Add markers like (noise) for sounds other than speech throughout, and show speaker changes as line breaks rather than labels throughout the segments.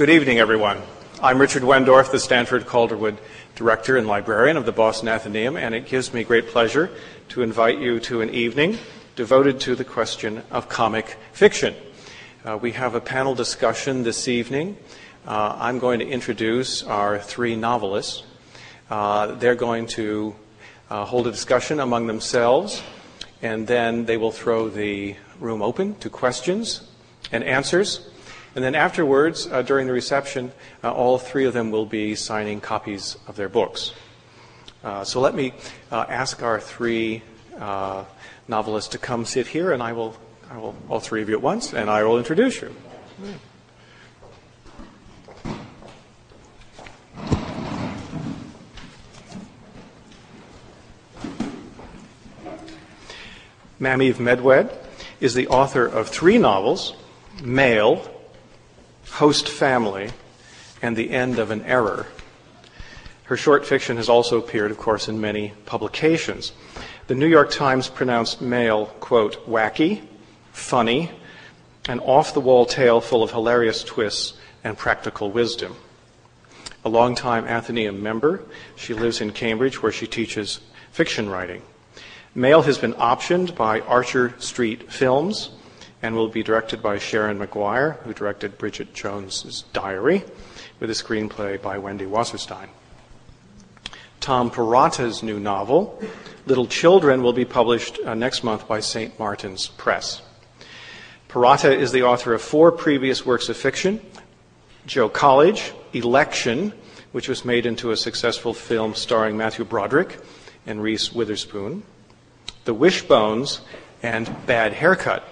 Good evening, everyone. I'm Richard Wendorf, the Stanford Calderwood Director and Librarian of the Boston Athenaeum, and it gives me great pleasure to invite you to an evening devoted to the question of comic fiction. Uh, we have a panel discussion this evening. Uh, I'm going to introduce our three novelists. Uh, they're going to uh, hold a discussion among themselves, and then they will throw the room open to questions and answers. And then afterwards, uh, during the reception, uh, all three of them will be signing copies of their books. Uh, so let me uh, ask our three uh, novelists to come sit here, and I will, I will, all three of you at once, and I will introduce you. Mameve Medwed is the author of three novels Mail, Host Family, and The End of an Error. Her short fiction has also appeared, of course, in many publications. The New York Times pronounced Mail, quote, wacky, funny, an off the wall tale full of hilarious twists and practical wisdom. A longtime Athenaeum member, she lives in Cambridge where she teaches fiction writing. Mail has been optioned by Archer Street Films and will be directed by Sharon Maguire, who directed Bridget Jones's Diary, with a screenplay by Wendy Wasserstein. Tom Perrotta's new novel, Little Children, will be published uh, next month by St. Martin's Press. Perrotta is the author of four previous works of fiction Joe College, Election, which was made into a successful film starring Matthew Broderick and Reese Witherspoon, The Wishbones, and Bad Haircut,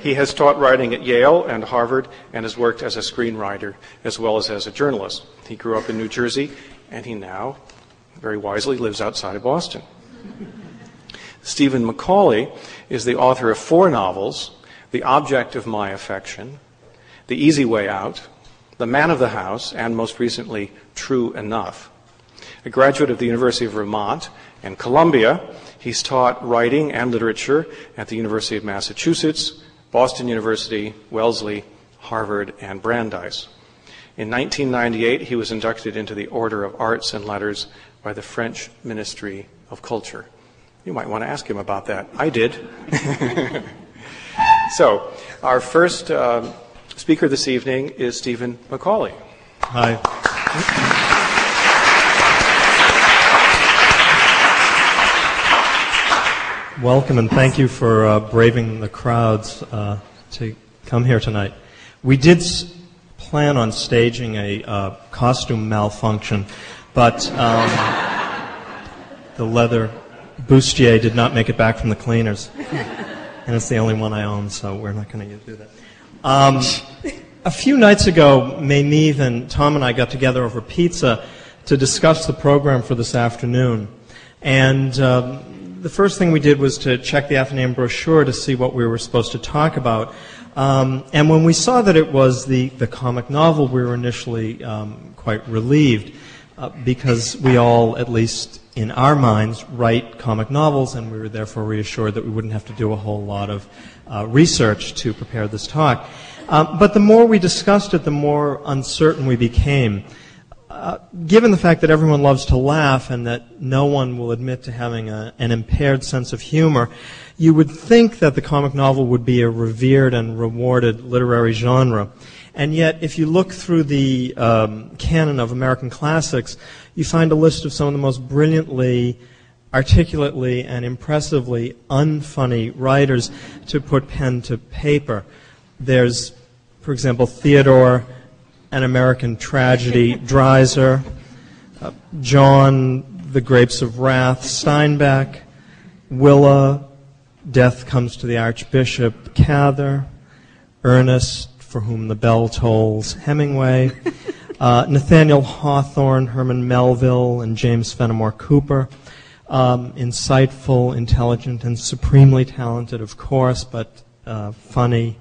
he has taught writing at Yale and Harvard and has worked as a screenwriter as well as as a journalist. He grew up in New Jersey and he now, very wisely, lives outside of Boston. Stephen McCauley is the author of four novels The Object of My Affection, The Easy Way Out, The Man of the House, and most recently, True Enough. A graduate of the University of Vermont and Columbia, he's taught writing and literature at the University of Massachusetts, Boston University, Wellesley, Harvard, and Brandeis. In 1998, he was inducted into the Order of Arts and Letters by the French Ministry of Culture. You might want to ask him about that. I did. (laughs) so, our first uh, speaker this evening is Stephen McCauley.
Hi. Welcome and thank you for uh, braving the crowds uh, to come here tonight. We did plan on staging a uh, costume malfunction, but um, the leather bustier did not make it back from the cleaners. And it's the only one I own, so we're not going to do that. Um, a few nights ago, Mameve and Tom and I got together over pizza to discuss the program for this afternoon. And um, the first thing we did was to check the Athenaeum brochure to see what we were supposed to talk about. Um, and when we saw that it was the, the comic novel, we were initially um, quite relieved uh, because we all, at least in our minds, write comic novels, and we were therefore reassured that we wouldn't have to do a whole lot of uh, research to prepare this talk. Um, but the more we discussed it, the more uncertain we became. Given the fact that everyone loves to laugh and that no one will admit to having a, an impaired sense of humor, you would think that the comic novel would be a revered and rewarded literary genre. And yet, if you look through the um, canon of American classics, you find a list of some of the most brilliantly, articulately, and impressively unfunny writers to put pen to paper. There's, for example, Theodore an American Tragedy, Dreiser, uh, John, The Grapes of Wrath, Steinbeck, Willa, Death Comes to the Archbishop, Cather, Ernest, For Whom the Bell Tolls, Hemingway, (laughs) uh, Nathaniel Hawthorne, Herman Melville, and James Fenimore Cooper. Um, insightful, intelligent, and supremely talented, of course, but uh, funny,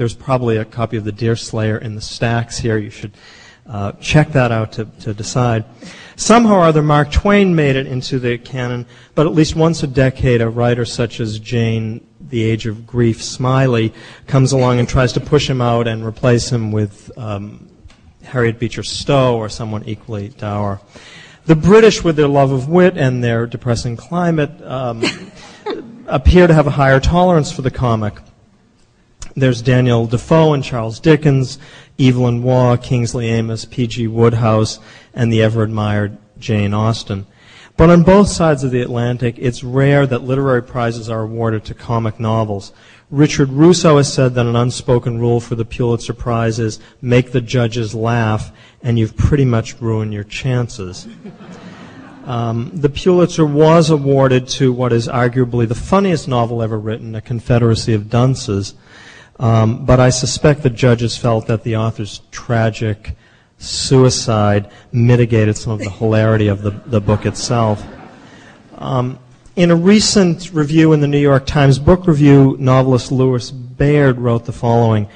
there's probably a copy of the Deerslayer in the stacks here. You should uh, check that out to, to decide. Somehow or other, Mark Twain made it into the canon, but at least once a decade, a writer such as Jane, the Age of Grief, Smiley, comes along and tries to push him out and replace him with um, Harriet Beecher Stowe or someone equally dour. The British, with their love of wit and their depressing climate, um, (laughs) appear to have a higher tolerance for the comic. There's Daniel Defoe and Charles Dickens, Evelyn Waugh, Kingsley Amis, P.G. Wodehouse, and the ever admired Jane Austen. But on both sides of the Atlantic, it's rare that literary prizes are awarded to comic novels. Richard Russo has said that an unspoken rule for the Pulitzer Prize is make the judges laugh, and you've pretty much ruined your chances. (laughs) Um, the Pulitzer was awarded to what is arguably the funniest novel ever written, A Confederacy of Dunces. Um, but I suspect the judges felt that the author's tragic suicide mitigated some of the hilarity of the, the book itself. Um, in a recent review in the New York Times Book Review, novelist Louis Bayard wrote the following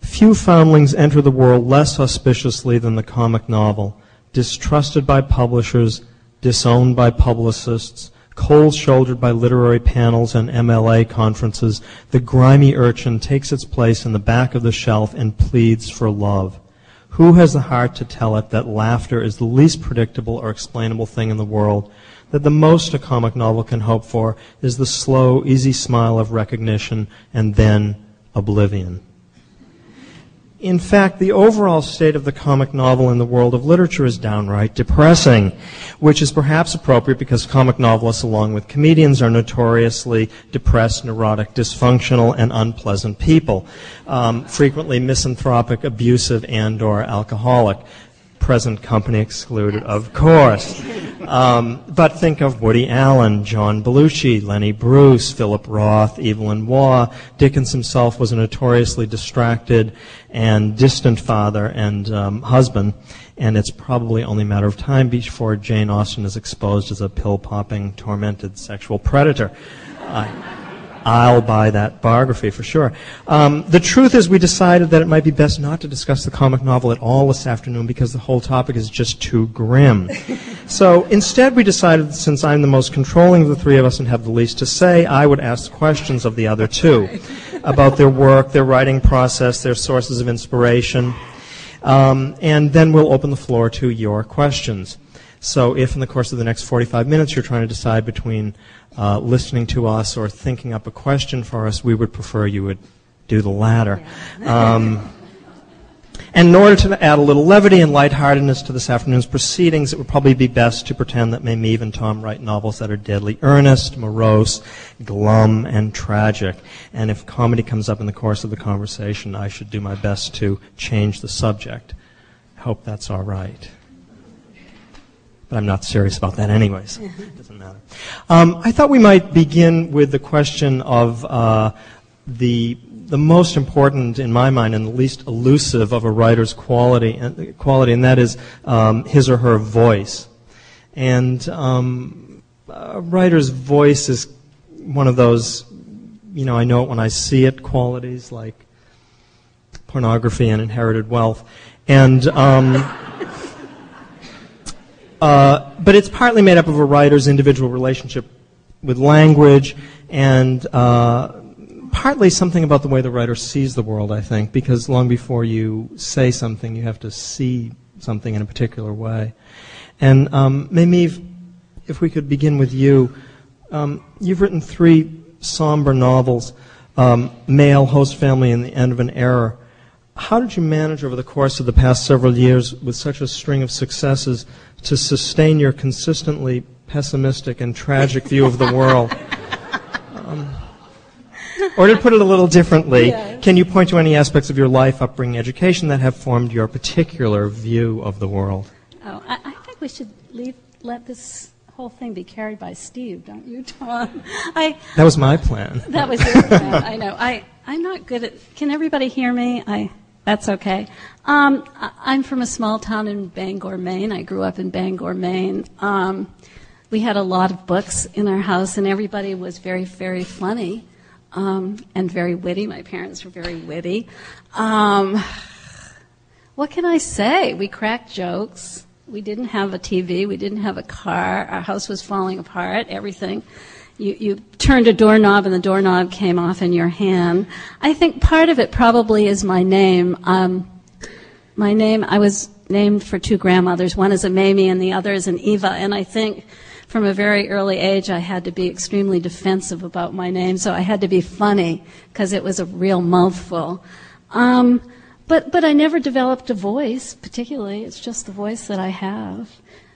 Few foundlings enter the world less auspiciously than the comic novel, distrusted by publishers, disowned by publicists, cold shouldered by literary panels and MLA conferences, the grimy urchin takes its place in the back of the shelf and pleads for love. Who has the heart to tell it that laughter is the least predictable or explainable thing in the world? That the most a comic novel can hope for is the slow, easy smile of recognition and then oblivion. In fact, the overall state of the comic novel in the world of literature is downright depressing, which is perhaps appropriate because comic novelists, along with comedians, are notoriously depressed, neurotic, dysfunctional, and unpleasant people, um, frequently misanthropic, abusive, and/or alcoholic present company excluded, of course. Um, but think of Woody Allen, John Belushi, Lenny Bruce, Philip Roth, Evelyn Waugh. Dickens himself was a notoriously distracted and distant father and um, husband, and it's probably only a matter of time before Jane Austen is exposed as a pill-popping, tormented sexual predator. I'll buy that biography for sure. Um, the truth is, we decided that it might be best not to discuss the comic novel at all this afternoon because the whole topic is just too grim. (laughs) so instead, we decided, since I'm the most controlling of the three of us and have the least to say, I would ask questions of the other two about their work, their writing process, their sources of inspiration. Um, and then we'll open the floor to your questions. So if in the course of the next 45 minutes you're trying to decide between uh, listening to us or thinking up a question for us, we would prefer you would do the latter. Yeah. Um, and in order to add a little levity and lightheartedness to this afternoon's proceedings, it would probably be best to pretend that Mameve and Tom write novels that are deadly earnest, morose, glum, and tragic. And if comedy comes up in the course of the conversation, I should do my best to change the subject. Hope that's all right but I'm not serious about that anyways. it doesn't matter. Um, I thought we might begin with the question of uh, the the most important, in my mind, and the least elusive of a writer's quality, and, quality, and that is um, his or her voice. And um, a writer's voice is one of those, you know, I know it when I see it qualities like pornography and inherited wealth. And um, uh, but it's partly made up of a writer's individual relationship with language and uh, partly something about the way the writer sees the world, I think, because long before you say something, you have to see something in a particular way. And um, Mameve, if we could begin with you, um, you've written three somber novels, um, Mail, Host Family, and The End of an Error. How did you manage over the course of the past several years with such a string of successes to sustain your consistently pessimistic and tragic view of the world? Um, or to put it a little differently, yes. can you point to any aspects of your life, upbringing, education that have formed your particular view of the world?
Oh, I, I think we should leave, let this whole thing be carried by Steve, don't you, Tom? I,
that was my plan.
That was your plan. I know. I, I'm not good at. Can everybody hear me? I that's okay. Um, I'm from a small town in Bangor, Maine. I grew up in Bangor, Maine. Um, we had a lot of books in our house, and everybody was very, very funny um, and very witty. My parents were very witty. Um, what can I say? We cracked jokes. We didn't have a TV. We didn't have a car. Our house was falling apart. Everything. You, you turned a doorknob and the doorknob came off in your hand. I think part of it probably is my name. Um, my name, I was named for two grandmothers. One is a Mamie and the other is an Eva. And I think from a very early age, I had to be extremely defensive about my name. So I had to be funny because it was a real mouthful. Um, but, but I never developed a voice, particularly. It's just the voice that I have.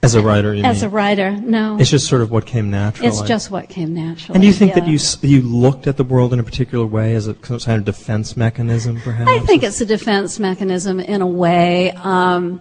As a writer, you
As
mean?
a writer, no.
It's just sort of what came naturally.
It's just what came naturally.
And do you think that you you looked at the world in a particular way as a kind of defense mechanism, perhaps?
I think it's a defense mechanism in a way. Um,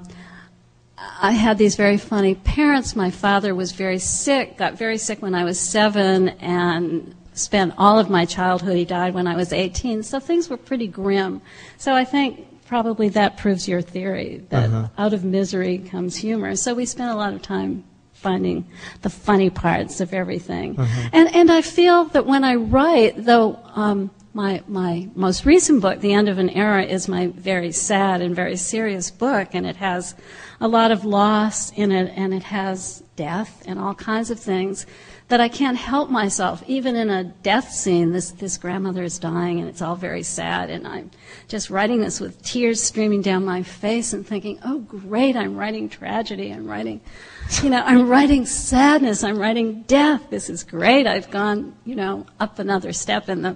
I had these very funny parents. My father was very sick, got very sick when I was seven, and spent all of my childhood. He died when I was 18, so things were pretty grim. So I think probably that proves your theory that
Uh-huh.
out of misery comes humor. So we spent a lot of time finding the funny parts of everything. And, and I feel that when I write, though um, my, my most recent book, The End of an Error, is my very sad and very serious book, and it has a lot of loss in it, and it has death and all kinds of things that I can't help myself. Even in a death scene, this, this grandmother is dying, and it's all very sad, and I'm just writing this with tears streaming down my face and thinking, oh, great, I'm writing tragedy, I'm writing, you know, I'm writing sadness, I'm writing death. This is great. I've gone, you know, up another step in the,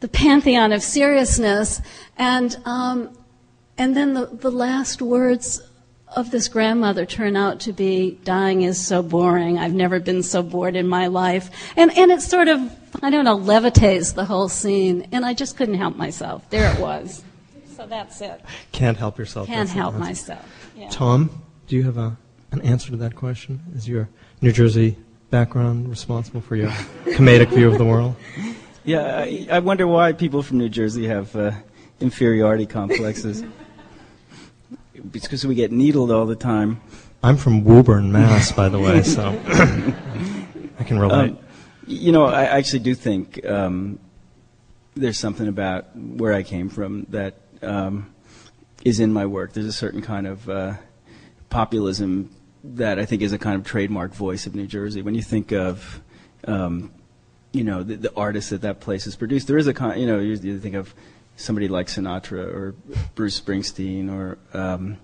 the pantheon of seriousness. And, um, and then the, the last words of this grandmother turn out to be dying is so boring. I've never been so bored in my life. And, and it sort of, I don't know, levitates the whole scene. And I just couldn't help myself. There it was. So that's it.
Can't help yourself.
Can't
That's
help myself. Yeah.
Tom, do you have a, an answer to that question? Is your New Jersey background responsible for your (laughs) comedic view of the world?
Yeah, I, I wonder why people from New Jersey have uh, inferiority complexes. (laughs) It's because we get needled all the time.
I'm from Woburn, Mass, by the way, so (laughs) I can relate.
Um, you know, I actually do think um, there's something about where I came from that um, is in my work. There's a certain kind of uh, populism that I think is a kind of trademark voice of New Jersey. When you think of, um, you know, the, the artists that that place has produced, there is a kind, you know, you, you think of somebody like Sinatra or Bruce Springsteen or, um,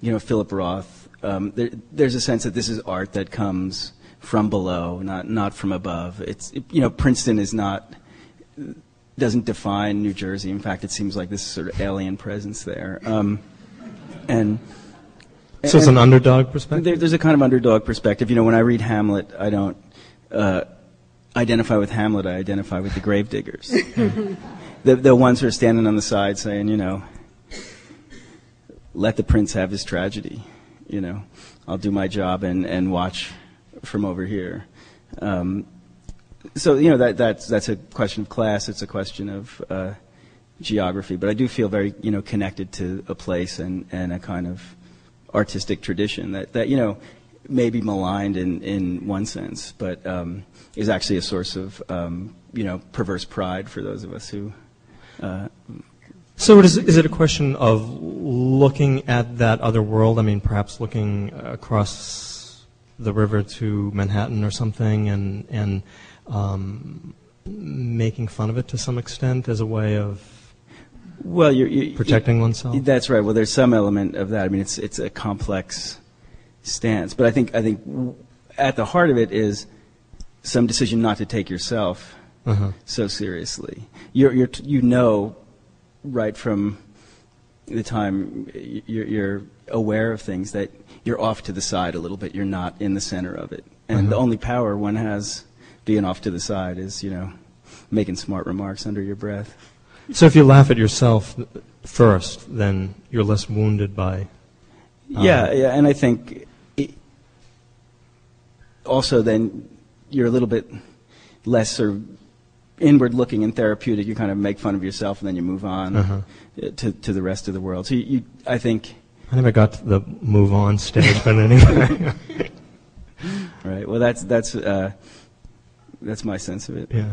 you know, Philip Roth. Um, there, there's a sense that this is art that comes from below, not not from above. It's it, you know, Princeton is not doesn't define New Jersey. In fact, it seems like this sort of alien presence there. Um, and
so it's an underdog perspective?
there, there's a kind of underdog perspective. You know, when I read Hamlet, I don't uh, identify with Hamlet. I identify with the gravediggers, (laughs) the the ones who are standing on the side saying, you know, let the prince have his tragedy. You know, I'll do my job and, and watch from over here. Um, so you know that that's that's a question of class. It's a question of uh, geography. But I do feel very you know connected to a place and, and a kind of artistic tradition that, that you know may be maligned in, in one sense, but um, is actually a source of um, you know perverse pride for those of us who. Uh,
So it is, is it a question of looking at that other world? I mean, perhaps looking across the river to Manhattan or something and, and um, making fun of it to some extent as a way of
well,
protecting oneself?
That's right. Well, there's some element of that. I mean, it's it's a complex stance, but I think I think at the heart of it is some decision not to take yourself
Uh-huh.
so seriously. You're, you're you know right from the time you're, you're aware of things that you're off to the side a little bit. You're not in the center of it, and the
Uh-huh.
only power one has being off to the side is you know making smart remarks under your breath.
So if you laugh at yourself first, then you're less wounded by. uh,
Yeah, yeah, and I think it, also then you're a little bit less of inward looking and therapeutic. You kind of make fun of yourself and then you move on
Uh-huh.
uh, to to the rest of the world. So you, you I think,
I never got to the move on stage, but anyway. (laughs) (laughs)
right? Well, that's that's uh, that's my sense of it.
Yeah.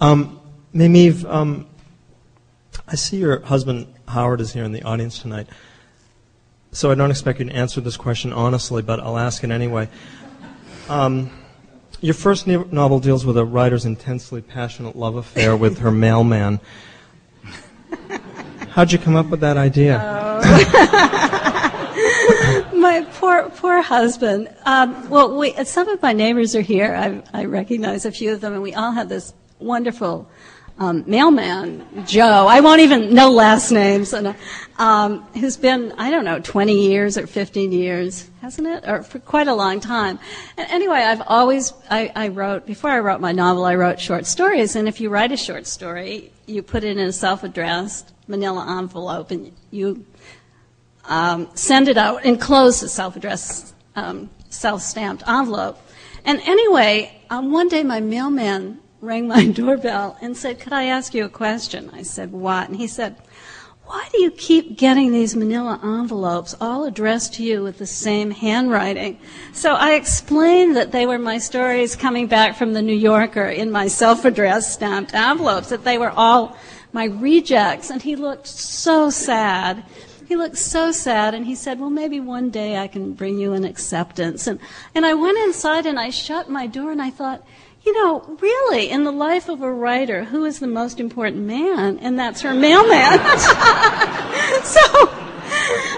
Um, Mameve, um, I see your husband Howard is here in the audience tonight. So I don't expect you to answer this question honestly, but I'll ask it anyway. Um, your first novel deals with a writer's intensely passionate love affair with her mailman. How'd you come up with that idea? (laughs)
my poor poor husband. Um, well, we, some of my neighbors are here. I, I recognize a few of them, and we all have this wonderful um, mailman, Joe. I won't even know last names, and um, who's been I don't know 20 years or 15 years, hasn't it, or for quite a long time. And anyway, I've always I, I wrote before I wrote my novel. I wrote short stories, and if you write a short story, you put it in a self-addressed Manila envelope, and you um, send it out, enclose the self-addressed, um, self-stamped envelope. And anyway, um, one day my mailman rang my (laughs) doorbell and said, "Could I ask you a question?" I said, "What?" And he said, "Why do you keep getting these Manila envelopes all addressed to you with the same handwriting?" So I explained that they were my stories coming back from the New Yorker in my self-addressed stamped envelopes. That they were all my rejects, and he looked so sad he looked so sad and he said, Well, maybe one day I can bring you an acceptance. And, and I went inside and I shut my door and I thought, you know, really, in the life of a writer, who is the most important man? And that's her mailman. (laughs) so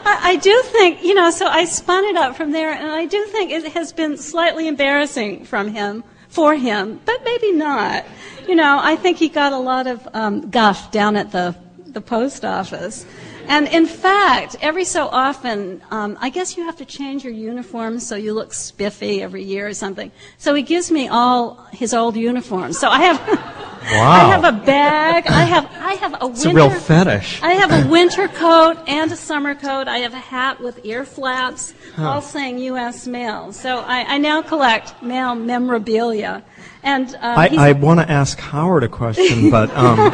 I, I do think, you know, so I spun it up from there and I do think it has been slightly embarrassing from him for him, but maybe not. You know, I think he got a lot of um, guff down at the the post office. And in fact, every so often, um, I guess you have to change your uniform so you look spiffy every year or something. So he gives me all his old uniforms. So I have. (laughs)
Wow.
I have a bag. I have I have a
It's
winter.
a real fetish.
I have a (laughs) winter coat and a summer coat. I have a hat with ear flaps, all saying U.S. mail. So I, I now collect mail memorabilia. And um,
I, I want to ask Howard a question, but um, (laughs)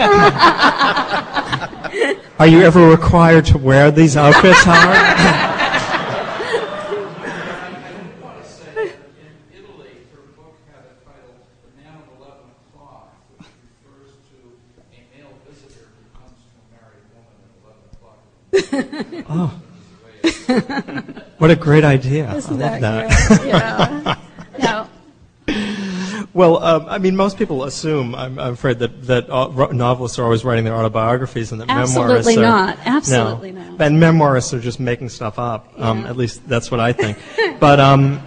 are you ever required to wear these outfits, Howard?
in Italy, her (laughs) book had a title, The Man of Eleven O'Clock, which refers to a male visitor who comes to a married woman at 11 o'clock.
what a great idea!
Isn't
I love
that
that.
great? Yeah. (laughs)
Well, um, I mean, most people assume, I'm, I'm afraid, that, that uh, novelists are always writing their autobiographies and that
Absolutely
memoirists are.
not. Absolutely
no.
not.
And memoirists are just making stuff up. Um, At least that's what I think. but um,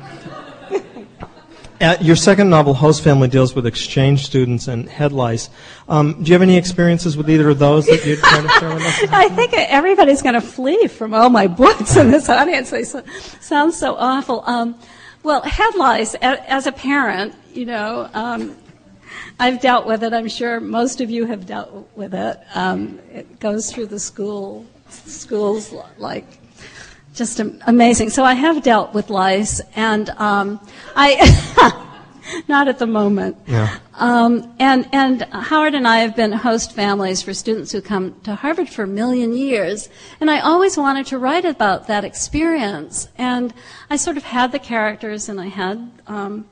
uh, your second novel, Host Family, deals with exchange students and head lice. Um, do you have any experiences with either of those that you'd care to share with us? (laughs)
I think everybody's going to flee from all my books in this audience. They so, sound so awful. Well, head lice, as a parent, you know, um, I've dealt with it. I'm sure most of you have dealt with it. Um, it goes through the school, schools like just am- amazing. So I have dealt with lice, and um, I (laughs) (laughs) not at the moment.
Yeah.
Um, and and Howard and I have been host families for students who come to Harvard for a million years, and I always wanted to write about that experience. And I sort of had the characters, and I had. Um,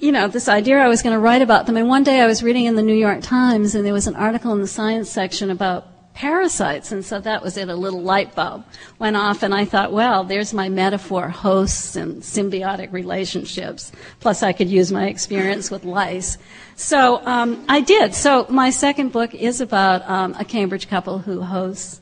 you know, this idea I was going to write about them. And one day I was reading in the New York Times, and there was an article in the science section about parasites, and so that was it. A little light bulb went off, and I thought, well, there's my metaphor: hosts and symbiotic relationships. Plus, I could use my experience with lice. So um, I did. So my second book is about um, a Cambridge couple who hosts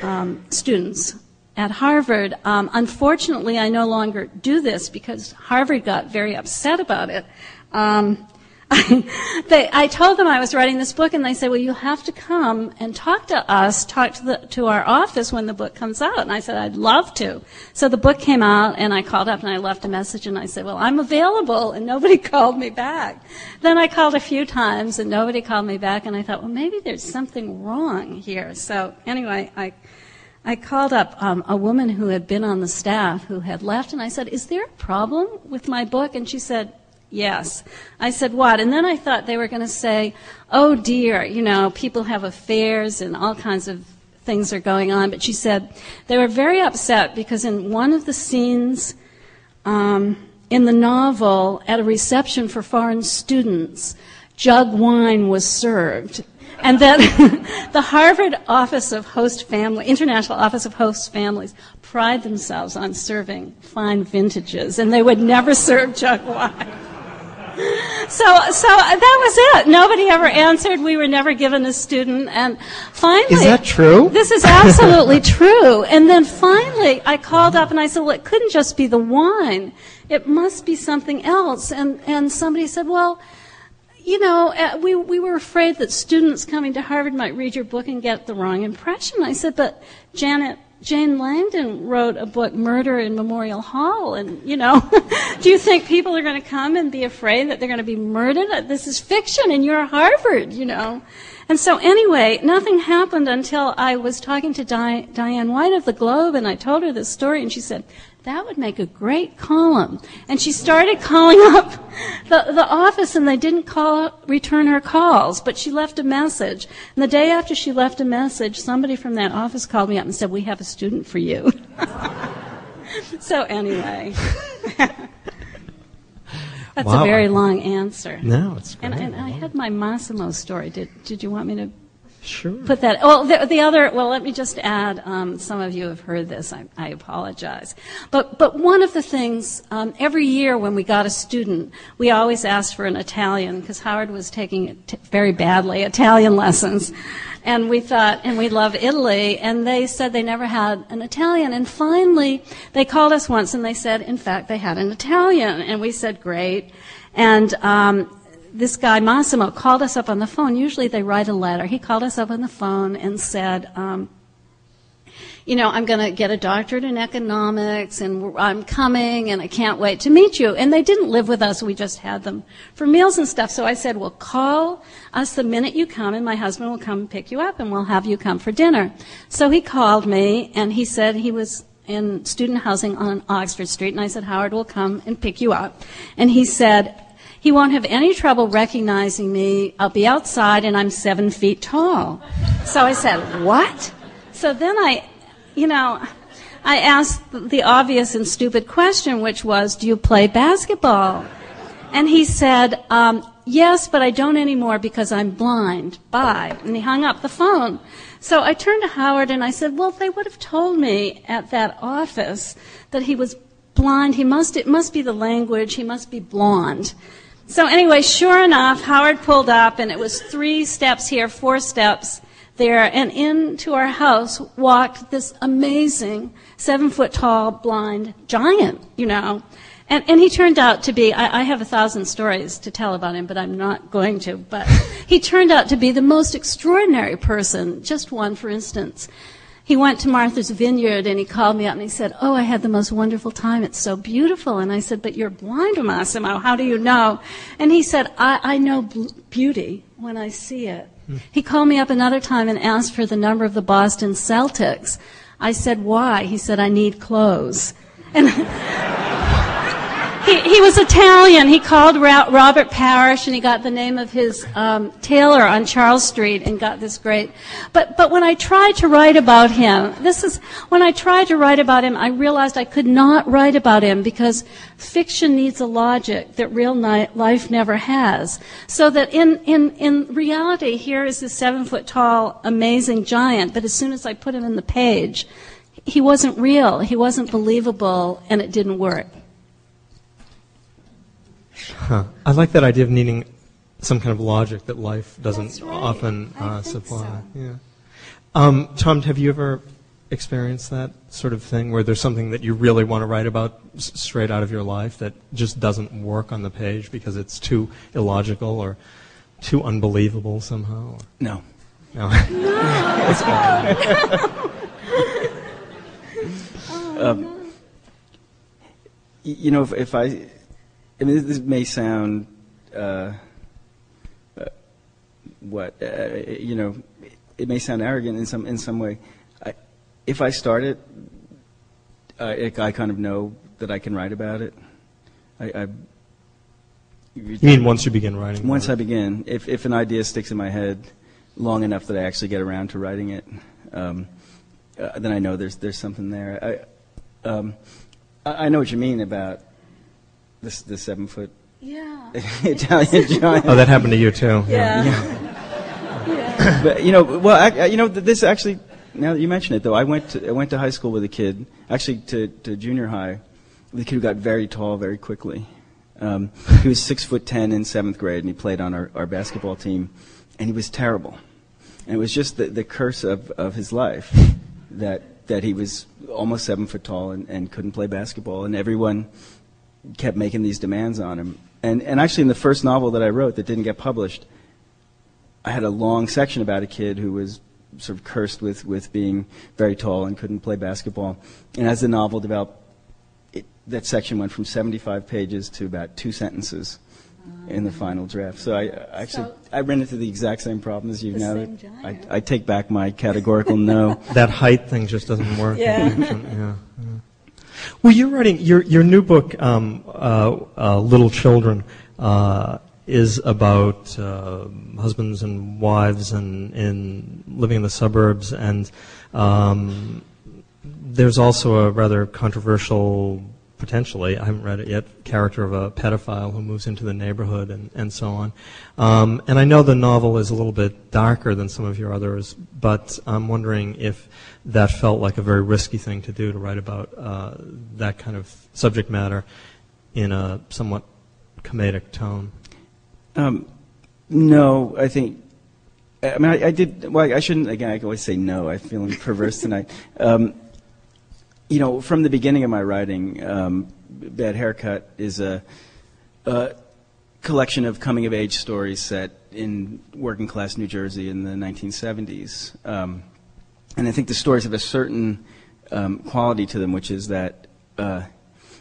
um, students at Harvard. Um, unfortunately, I no longer do this because Harvard got very upset about it. Um, they, I told them I was writing this book, and they said, "Well, you'll have to come and talk to us, talk to the to our office when the book comes out." And I said, "I'd love to." So the book came out, and I called up and I left a message, and I said, "Well, I'm available," and nobody (laughs) called me back. Then I called a few times, and nobody called me back, and I thought, "Well, maybe there's something wrong here." So anyway, I. I called up um, a woman who had been on the staff who had left, and I said, Is there a problem with my book? And she said, Yes. I said, What? And then I thought they were going to say, Oh dear, you know, people have affairs and all kinds of things are going on. But she said they were very upset because in one of the scenes um, in the novel, at a reception for foreign students, jug wine was served. And then (laughs) the Harvard Office of Host Family, International Office of Host Families, pride themselves on serving fine vintages, and they would never serve jug wine. So, so that was it. Nobody ever answered. We were never given a student, and finally,
Is that true?
This is absolutely (laughs) true. And then finally, I called up and I said, "Well, it couldn't just be the wine. It must be something else." And and somebody said, "Well." you know, uh, we, we were afraid that students coming to Harvard might read your book and get the wrong impression. I said, but Janet, Jane Langton wrote a book, Murder in Memorial Hall, and, you know, (laughs) do you think people are going to come and be afraid that they're going to be murdered? Uh, This is fiction, and you're Harvard, you know. And so, anyway, nothing happened until I was talking to Di- Diane White of the Globe, and I told her this story, and she said, that would make a great column. And she started calling up the, the office, and they didn't call, return her calls, but she left a message. And the day after she left a message, somebody from that office called me up and said, We have a student for you. (laughs) so, anyway. (laughs) That's
Wow.
a very long answer.
No, it's
And, and I had my Massimo story. Did, did you want me to
Sure.
put that. Well, the, the other. Well, let me just add. Um, some of you have heard this. I, I apologize. But but one of the things um, every year when we got a student, we always asked for an Italian because Howard was taking t- very badly Italian lessons, and we thought, and we love Italy, and they said they never had an Italian, and finally they called us once and they said, in fact, they had an Italian, and we said, great, and. Um, this guy Massimo called us up on the phone. Usually they write a letter. He called us up on the phone and said, um, you know, I'm going to get a doctorate in economics and I'm coming and I can't wait to meet you. And they didn't live with us. We just had them for meals and stuff. So I said, well, call us the minute you come and my husband will come pick you up and we'll have you come for dinner. So he called me and he said he was in student housing on Oxford Street. And I said, Howard will come and pick you up. And he said, he won't have any trouble recognizing me. I'll be outside and I'm seven feet tall. So I said, what? So then I, you know, I asked the obvious and stupid question, which was, do you play basketball? And he said, um, yes, but I don't anymore because I'm blind. Bye. And he hung up the phone. So I turned to Howard and I said, well, they would have told me at that office that he was blind. He must, it must be the language. He must be blonde. So anyway, sure enough, Howard pulled up and it was three steps here, four steps there, and into our house walked this amazing seven foot tall blind giant, you know. And, and he turned out to be, I, I have a thousand stories to tell about him, but I'm not going to. But he turned out to be the most extraordinary person. Just one, for instance. He went to Martha's Vineyard and he called me up and he said, Oh, I had the most wonderful time. It's so beautiful. And I said, But you're blind, Massimo. How do you know? And he said, I, I know beauty when I see it. Hmm. He called me up another time and asked for the number of the Boston Celtics. I said, Why? He said, I need clothes. And (laughs) he, he was Italian. He called Ra- Robert Parish and he got the name of his um, tailor on Charles Street and got this great. But but when I tried to write about him, this is when I tried to write about him, I realized I could not write about him because fiction needs a logic that real life never has. So that in in in reality, here is this seven foot tall, amazing giant. But as soon as I put him in the page, he wasn't real. He wasn't believable, and it didn't work.
Huh. I like that idea of needing some kind of logic that life doesn't
right.
often uh, supply.
so.
Yeah. Um, Tom, have you ever experienced that sort of thing where there's something that you really want to write about s- straight out of your life that just doesn't work on the page because it's too illogical or too unbelievable somehow? Or,
No. (laughs) (laughs)
no.
Y- You know, if, if I, I mean, this may sound, uh, uh, what, uh, you know, it may sound arrogant in some in some way. I, if I start it, I, I kind of know that I can write about it. I, I
you mean once you begin writing?
once I begin, if, if an idea sticks in my head long enough that I actually get around to writing it, um, uh, then I know there's there's something there. I, um, I I know what you mean about this the seven foot
Yeah. (laughs)
Italian giant.
Oh, that happened to you too.
Yeah. (laughs)
but you know, well, I, I- you know, this actually. Now that you mention it, though, I went to I went to high school with a kid, actually to, to junior high, the kid who got very tall very quickly. Um, he was six foot ten in seventh grade, and he played on our, our basketball team, and he was terrible. And it was just the, the curse of, of his life that that he was almost seven foot tall and, and couldn't play basketball, and everyone kept making these demands on him. And and actually, in the first novel that I wrote that didn't get published, I had a long section about a kid who was sort of cursed with, with being very tall and couldn't play basketball. And as the novel developed, it, that section went from 75 pages to about two sentences in the final draft. So I I actually
So-
I ran into the exact same problem as you
The
now.
same
that
giant.
I, I take back my categorical no. (laughs)
That height thing just doesn't work.
Yeah. (laughs)
yeah. yeah. Well, you're writing your your new book, um, uh, uh, Little Children, uh, is about uh, husbands and wives and in living in the suburbs, and um, there's also a rather controversial, potentially I haven't read it yet, character of a pedophile who moves into the neighborhood and, and so on. Um, and I know the novel is a little bit darker than some of your others, but I'm wondering if that felt like a very risky thing to do to write about uh, that kind of subject matter in a somewhat comedic tone.
Um, no, I think. I mean, I, I did. Well, I shouldn't. Again, I can always say no. I'm feeling perverse tonight. Um, you know, from the beginning of my writing, um, Bad Haircut is a, a collection of coming of age stories set in working class New Jersey in the 1970s. Um, and I think the stories have a certain um, quality to them, which is that uh,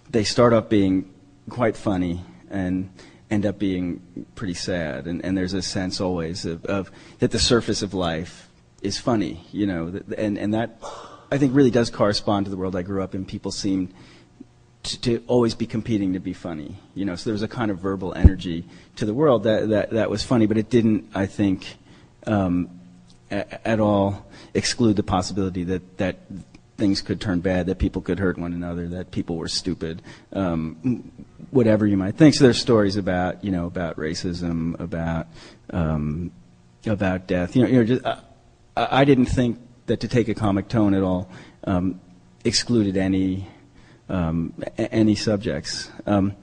they start off being quite funny and end up being pretty sad. And, and there's a sense always of, of that the surface of life is funny, you know, and, and that I think really does correspond to the world I grew up in. People seemed to, to always be competing to be funny, you know. So there was a kind of verbal energy to the world that that, that was funny, but it didn't, I think, um, a, at all exclude the possibility that that things could turn bad, that people could hurt one another, that people were stupid, um, whatever you might think. So there's stories about you know about racism, about um, about death. You know, you know, just, I, I didn't think that to take a comic tone at all um, excluded any um, any subjects. Um,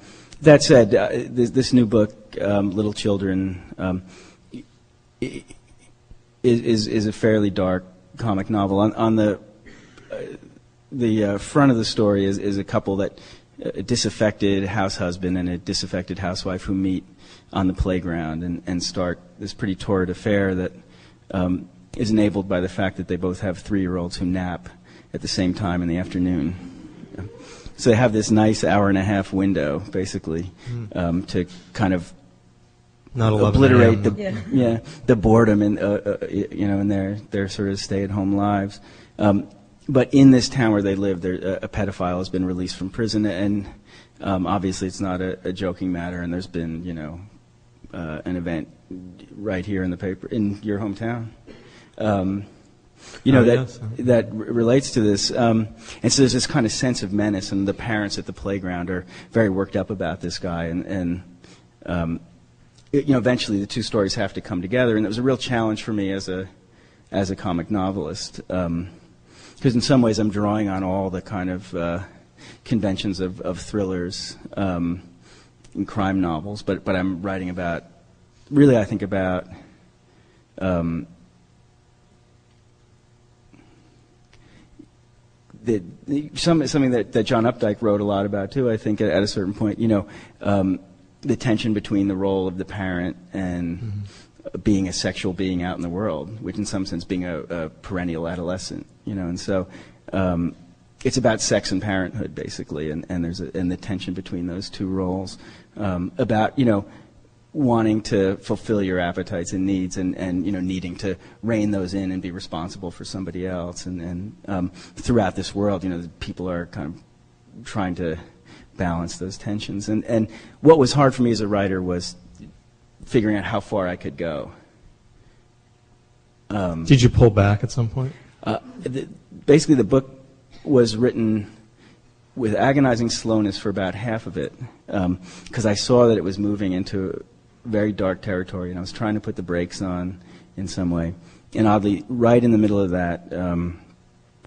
that said, uh, this, this new book, um, Little Children, um, is, is is a fairly dark comic novel. On, on the uh, the uh, front of the story is, is a couple that a disaffected house husband and a disaffected housewife who meet on the playground and, and start this pretty torrid affair that um, is enabled by the fact that they both have three year olds who nap at the same time in the afternoon. So they have this nice hour and a half window, basically, um, to kind of
Not
obliterate the
Yeah. (laughs)
yeah. the boredom in uh, uh, you know in their their sort of stay at home lives. Um, but in this town where they live, there, a, a pedophile has been released from prison, and um, obviously it's not a, a joking matter. And there's been you know uh, an event right here in the paper in your hometown. Um, you know
Oh,
that
yes.
that r- relates to this, um, and so there's this kind of sense of menace, and the parents at the playground are very worked up about this guy, and, and um, it- you know, eventually the two stories have to come together, and it was a real challenge for me as a as a comic novelist, because in some ways I'm drawing on all the kind of uh, conventions of, of thrillers um, and crime novels, but but I'm writing about really I think about the, some, something that, that John Updike wrote a lot about too. I think at, at a certain point, you know, um, the tension between the role of the parent and being a sexual being out in the world, which in some sense being a, a perennial adolescent, you know, and so um, it's about sex and parenthood basically, and, and there's a, and the tension between those two roles um, about you know wanting to fulfill your appetites and needs and, and you know needing to rein those in and be responsible for somebody else. And, and um, throughout this world you know people are kind of trying to balance those tensions. And and what was hard for me as a writer was figuring out how far I could go. Um,
Did you pull back at some point?
uh, the, basically, the book was written with agonizing slowness for about half of it because I saw that it was moving into very dark territory, and I was trying to put the brakes on in some way. And oddly, right in the middle of that, um,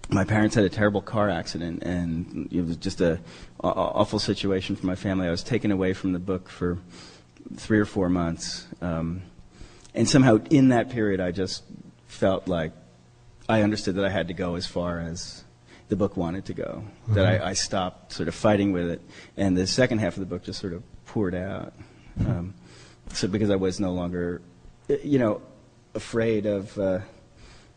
my parents had a terrible car accident, and it was just a, a awful situation for my family. I was taken away from the book for three or four months, um, and somehow in that period, I just felt like I understood that I had to go as far as the book wanted to go. Mm-hmm. That I, I, stopped sort of fighting with it, and the second half of the book just sort of poured out. Um, so because I was no longer, you know, afraid of uh,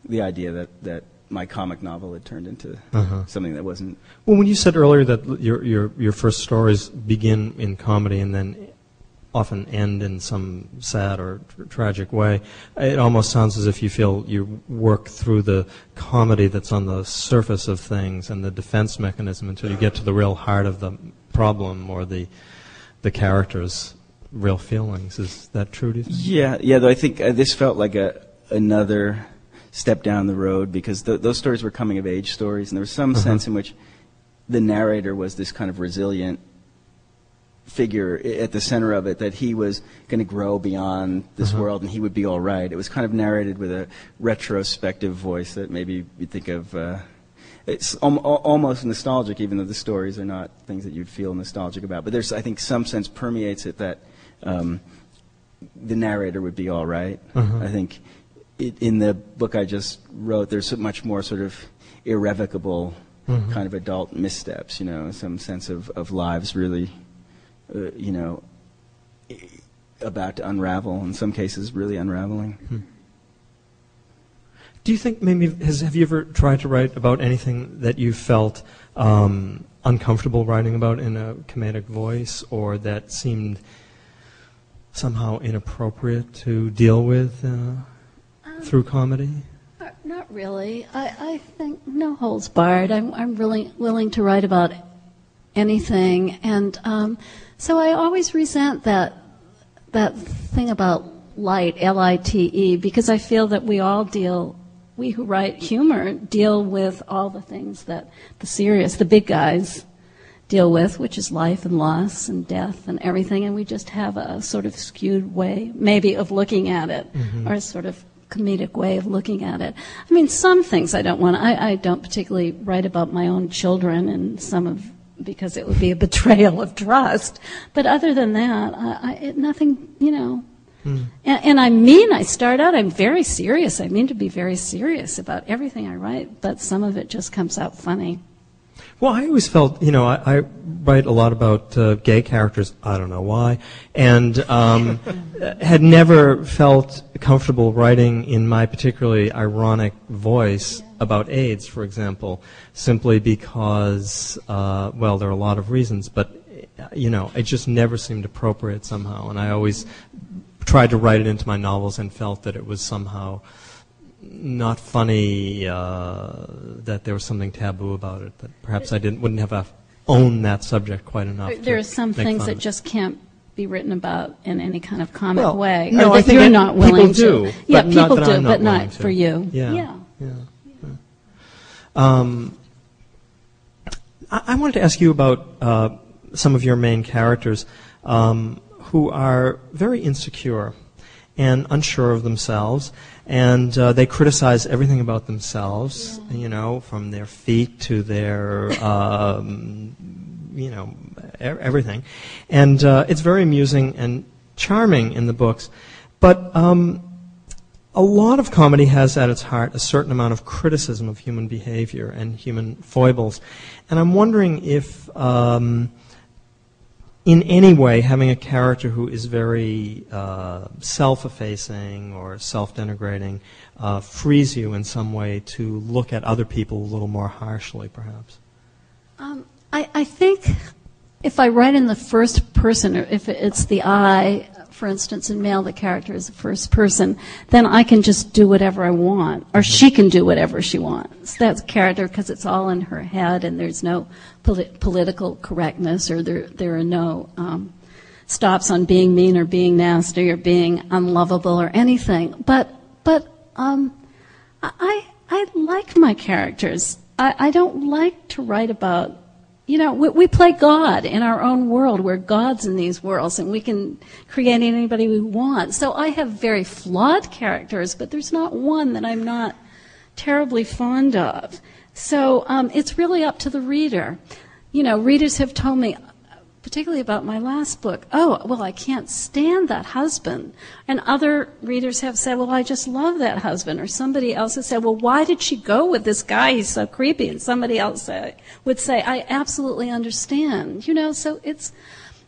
the idea that that my comic novel had turned into uh-huh. something that wasn't.
Well, when you said earlier that your your your first stories begin in comedy and then often end in some sad or tr- tragic way. It almost sounds as if you feel you work through the comedy that's on the surface of things and the defense mechanism until you get to the real heart of the problem or the the character's real feelings. Is that true? Do you think?
Yeah, yeah. Though I think uh, this felt like a another step down the road because th- those stories were coming of age stories, and there was some uh-huh. sense in which the narrator was this kind of resilient figure at the center of it that he was going to grow beyond this uh-huh. world and he would be all right. It was kind of narrated with a retrospective voice that maybe you'd think of. Uh, it's al- almost nostalgic, even though the stories are not things that you'd feel nostalgic about. But there's, I think, some sense permeates it that um, the narrator would be all right. uh-huh. I think it, in the book I just wrote, there's so much more sort of irrevocable mm-hmm. kind of adult missteps. You know, some sense of, of lives really uh, you know, about to unravel, in some cases, really unraveling. Hmm.
Do you think maybe has have you ever tried to write about anything that you felt um, uncomfortable writing about in a comedic voice, or that seemed somehow inappropriate to deal with uh, um, through comedy?
Not really. I, I think no holds barred. I'm I'm really willing to write about anything, and um, so I always resent that that thing about light, L-I-T-E, because I feel that we all deal, we who write humor deal with all the things that the serious, the big guys deal with, which is life and loss and death and everything, and we just have a sort of skewed way, maybe, of looking at it, mm-hmm. or a sort of comedic way of looking at it. I mean, some things I don't want. I, I don't particularly write about my own children and some of because it would be a (laughs) betrayal of trust. But other than that, I, I, it, nothing, you know. Mm. And, and, I mean, I start out, I'm very serious. I mean to be very serious about everything I write, but some of it just comes out funny.
Well, I always felt, you know, I, I write a lot about uh, gay characters. I don't know why, and um, (laughs) had never felt comfortable writing in my particularly ironic voice about AIDS, for example, simply because, uh, well, there are a lot of reasons, but you know, it just never seemed appropriate somehow, and I always tried to write it into my novels and felt that it was somehow not funny uh, that there was something taboo about it. That perhaps I didn't wouldn't have owned that subject quite enough.
There are some things that just can't be written about in any kind of comic
well,
way.
No,
I
think
you're not willing
do,
to. Yeah, people
do,
but
not
for you.
Yeah. yeah. yeah. Um, I, I, wanted to ask you about uh, some of your main characters um, who are very insecure and unsure of themselves, and uh, they criticize everything about themselves. Yeah. You know, from their feet to their, um, you know, everything, and uh, it's very amusing and charming in the books, but. Um, a lot of comedy has at its heart a certain amount of criticism of human behavior and human foibles. And I'm wondering if um, in any way, having a character who is very uh, self-effacing or self-denigrating uh, frees you in some way to look at other people a little more harshly, perhaps.
Um, I, I, think if I write in the first person, or if it's the I, for instance, in Mail, the character is the first person, then I can just do whatever I want, or she can do whatever she wants. That's character because it's all in her head, and there's no polit- political correctness, or there there are no um, stops on being mean or being nasty or being unlovable or anything. But but um, I I like my characters. I, I don't like to write about you know, we, we play God in our own world. We're gods in these worlds, and we can create anybody we want. So I have very flawed characters, but there's not one that I'm not terribly fond of. So um, it's really up to the reader. You know, readers have told me, particularly about my last book, oh, well, I can't stand that husband. And other readers have said, well, I just love that husband. Or somebody else has said, well, why did she go with this guy? He's so creepy. And somebody else would say, I absolutely understand. You know, so it's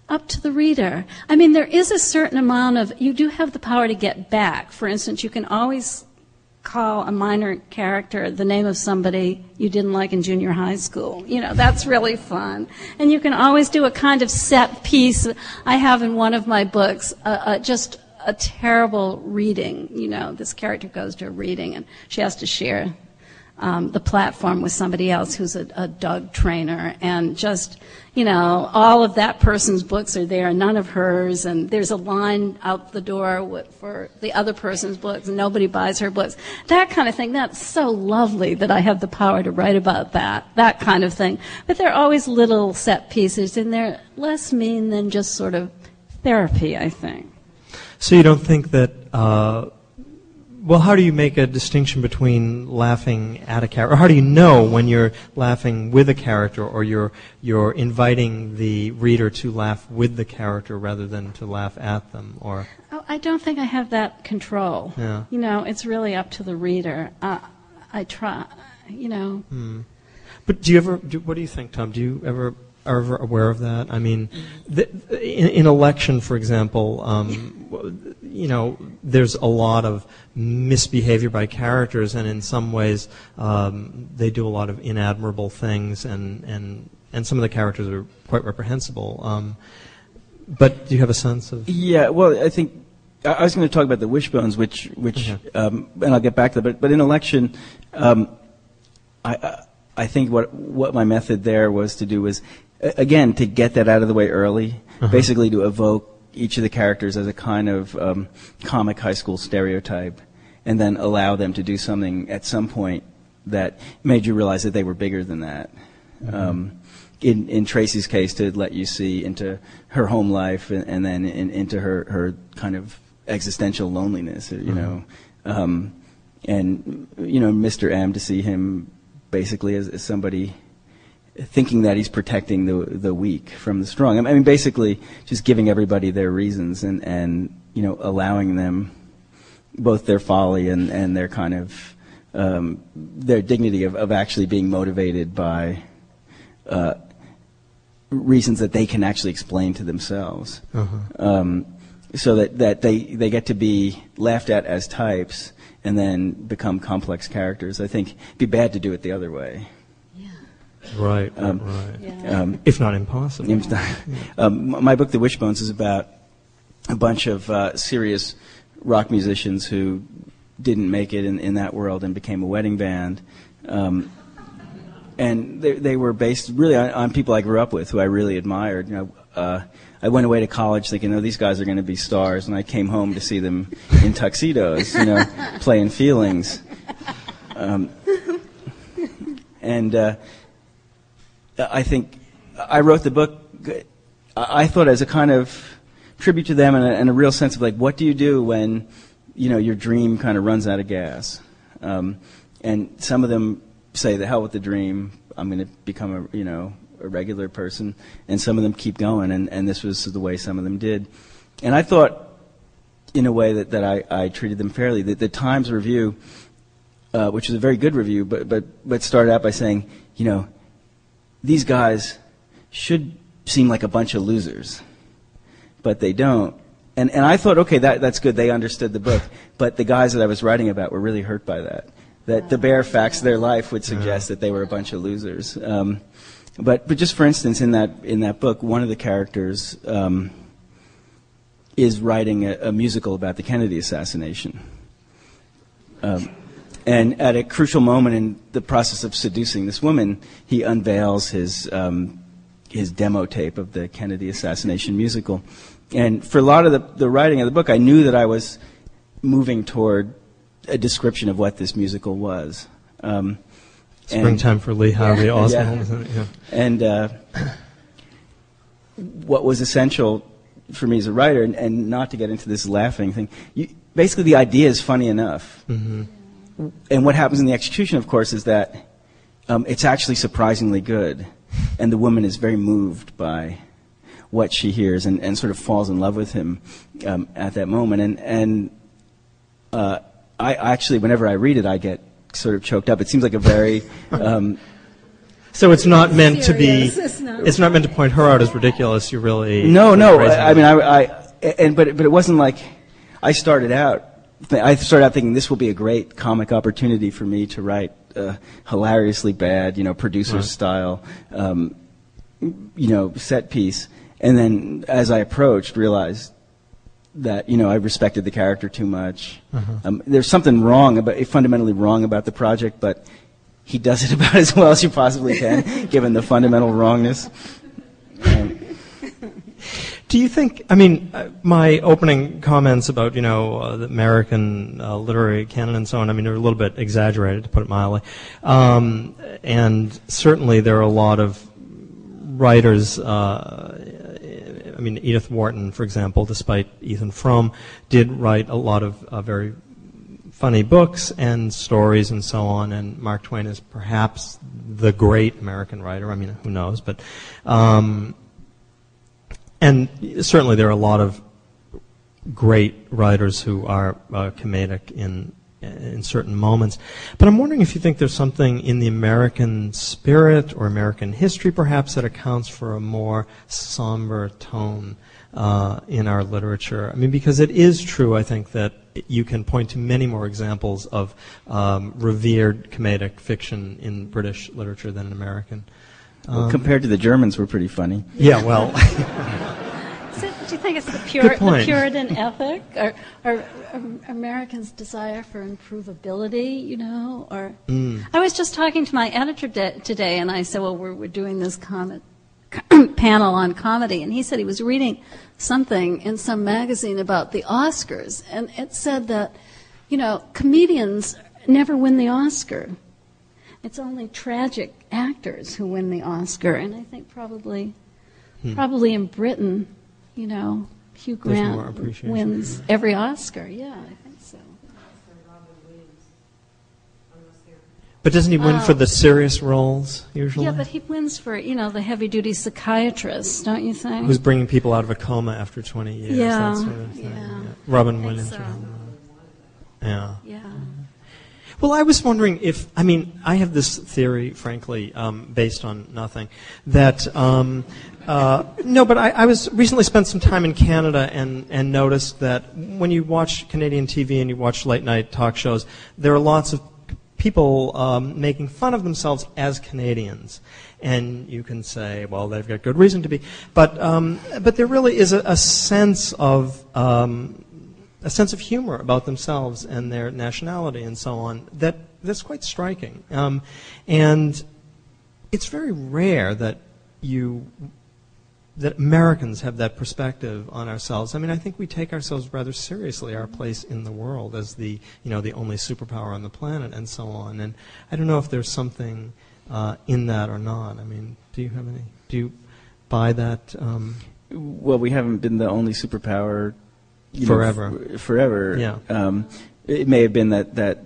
up to the reader. I mean, there is a certain amount of, you do have the power to get back. For instance, you can always call a minor character the name of somebody you didn't like in junior high school. You know, that's really fun. And you can always do a kind of set piece. I have in one of my books uh, uh, just a terrible reading. You know, this character goes to a reading and she has to share um, the platform with somebody else who's a, a dog trainer, and just you know, all of that person's books are there, and none of hers, and there's a line out the door for the other person's books, and nobody buys her books. That kind of thing. That's so lovely that I have the power to write about that. That kind of thing. But they're always little set pieces, and they're less mean than just sort of therapy, I think.
So you don't think that uh, well, how do you make a distinction between laughing at a character, or how do you know when you're laughing with a character, or you're you're inviting the reader to laugh with the character rather than to laugh at them, or?
Oh, I don't think I have that control.
Yeah.
You know, it's really up to the reader. Uh, I try, you know.
Hmm. But do you ever? Do, what do you think, Tom? Do you ever are ever aware of that? I mean, the, in, in, election, for example, um, you know, there's a lot of misbehavior by characters, and in some ways, um, they do a lot of inadmirable things, and, and, and some of the characters are quite reprehensible. Um, but do you have a sense of?
Yeah, well, I think I was going to talk about the wishbones, which, which, okay. um, and I'll get back to that. But, but in election, um, I, I think what what my method there was to do was again, to get that out of the way early, uh-huh. basically to evoke each of the characters as a kind of um, comic high school stereotype, and then allow them to do something at some point that made you realize that they were bigger than that. Mm-hmm. Um, in, in Tracy's case, to let you see into her home life and, and then in, into her, her kind of existential loneliness, you mm-hmm. know. Um, and, you know, Mr. M, to see him basically as, as somebody thinking that he's protecting the the weak from the strong. I mean, basically, just giving everybody their reasons and and you know allowing them both their folly and and their kind of um, their dignity of, of actually being motivated by uh, reasons that they can actually explain to themselves. Uh-huh. Um, so that, that they, they get to be laughed at as types and then become complex characters. I think it'd be bad to do it the other way.
Right, um, right. Yeah. Um, if not impossible.
um, my book, The Wishbones, is about a bunch of uh, serious rock musicians who didn't make it in, in that world and became a wedding band. Um, and they, they were based really on, on, people I grew up with who I really admired. You know, uh, I went away to college thinking, oh, these guys are going to be stars, and I came home to see them in tuxedos, you know, (laughs) playing feelings. Um, and uh, I think I wrote the book. I thought as a kind of tribute to them and a, and a, real sense of like, what do you do when you know your dream kind of runs out of gas? Um, and some of them say, "The hell with the dream. I'm going to become a you know a regular person." And some of them keep going, and, and this was the way some of them did. And I thought, in a way that, that I, I treated them fairly. The, the Times review, uh, which is a very good review, but but but started out by saying, you know, these guys should seem like a bunch of losers, but they don't. And, and I thought, okay, that, that's good. They understood the book. But the guys that I was writing about were really hurt by that. That the bare facts of their life would suggest that they were a bunch of losers. Um, but, but just for instance, in that, in that book, one of the characters um, is writing a, a, musical about the Kennedy assassination. Um, and at a crucial moment in the process of seducing this woman, he unveils his um, his demo tape of the Kennedy assassination musical. And for a lot of the, the writing of the book, I knew that I was moving toward a description of what this musical was. Um, And-
Springtime for Lee Harvey
Yeah. (laughs)
Oswald.
Yeah.
isn't it? Yeah.
And uh, what was essential for me as a writer, and, and not to get into this laughing thing, you, basically the idea is funny enough. And what happens in the execution, of course, is that um, it's actually surprisingly good. And the woman is very moved by what she hears and, and sort of falls in love with him um, at that moment. And, and uh, I actually, whenever I read it, I get sort of choked up. It seems like a very. Um, (laughs)
So it's not meant to be.
It's not.
It's not meant to point her out as ridiculous. You really.
No, no. I, I mean, I, I, and but but it wasn't like I started out. I started out thinking this will be a great comic opportunity for me to write a hilariously bad, you know, producer
Right.
style, um, you know, set piece. And then as I approached, realized that you know I respected the character too much. Um, there's something wrong about fundamentally wrong about the project, but he does it (laughs) about as well as you possibly can, given the fundamental wrongness.
Do you think? I mean, uh, my opening comments about you know uh, the American uh, literary canon and so on. I mean, they're a little bit exaggerated, to put it mildly. Um, and certainly, there are a lot of writers. Uh, I mean, Edith Wharton, for example, despite Ethan Frome, did write a lot of uh, very funny books and stories and so on. And Mark Twain is perhaps the great American writer. I mean, who knows? But um, and certainly there are a lot of great writers who are uh, comedic in in certain moments. But I'm wondering if you think there's something in the American spirit or American history, perhaps, that accounts for a more somber tone uh, in our literature. I mean, because it is true, I think, that you can point to many more examples of um, revered comedic fiction in British literature than in American.
Well, compared to the Germans, we're pretty funny.
Yeah, well. (laughs)
Is it- do you think it's the, pure, the. Puritan ethic, or, or, um, Americans' desire for improvability? You know, or I was just talking to my editor de- today, and I said, "Well, we're, we're doing this comment (clears throat) panel on comedy," and he said he was reading something in some magazine about the Oscars, and it said that, you know, comedians never win the Oscar. It's only tragic actors who win the Oscar, and I think probably, probably in Britain, you know, Hugh Grant wins every Oscar. Yeah, I think so.
But doesn't he win for the serious roles usually?
Yeah, but he wins for you know the heavy-duty psychiatrist, don't you think?
Who's bringing people out of a coma after 20 years?
Yeah,
sort of thing.
yeah.
Robin Williams.
so.
Yeah.
yeah.
Well, I was wondering if, I mean, I have this theory, frankly, um, based on nothing, that, um, uh, no, but I, I was recently spent some time in Canada and, and noticed that when you watch Canadian TV and you watch late night talk shows, there are lots of people um, making fun of themselves as Canadians. And you can say, well, they've got good reason to be. But, um, but there really is a, a sense of, um, a sense of humor about themselves and their nationality and so on that that's quite striking. Um, and it's very rare that you that Americans have that perspective on ourselves. I mean, I think we take ourselves rather seriously, our place in the world as the you know the only superpower on the planet and so on. And I don't know if there's something uh, in that or not. I mean, do you have any? Do you buy that? Um,
Well, we haven't been the only superpower you know,
Forever.
forever.
Yeah.
Um, it may have been that that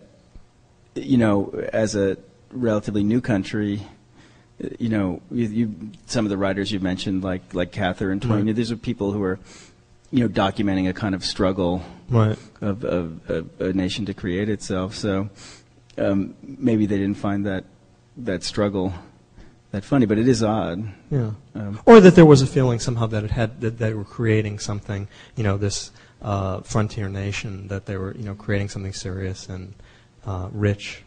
you know, as a relatively new country, you know, you, you some of the writers you've mentioned, like like Catherine Twain,
Right.
these are people who are, you know, documenting a kind of struggle
right.
of, of, of a nation to create itself. So um, maybe they didn't find that that struggle that funny, but it is odd.
Yeah.
Um,
Or that there was a feeling somehow that it had that they were creating something, you know, this uh, frontier nation that they were, you know, creating something serious and uh, rich,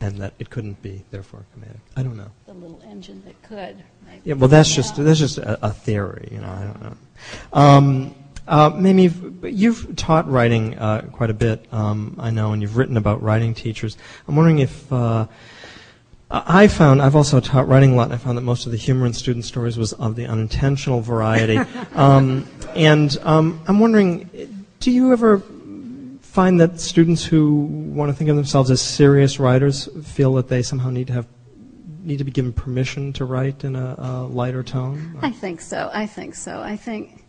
and that it couldn't be therefore comedic. I don't know.
The little engine that could. maybe.
Yeah, well, that's just that's just a, a theory, you know. I don't know. Um, uh, Mimi, you've- you've taught writing uh, quite a bit, um, I know, and you've written about writing teachers. I'm wondering if uh, I found I've also taught writing a lot, and I found that most of the humor in student stories was of the unintentional variety. (laughs) um, and um, I'm wondering, do you ever find that students who want to think of themselves as serious writers feel that they somehow need to have need to be given permission to write in a, a lighter tone?
I think so. I think so. I think,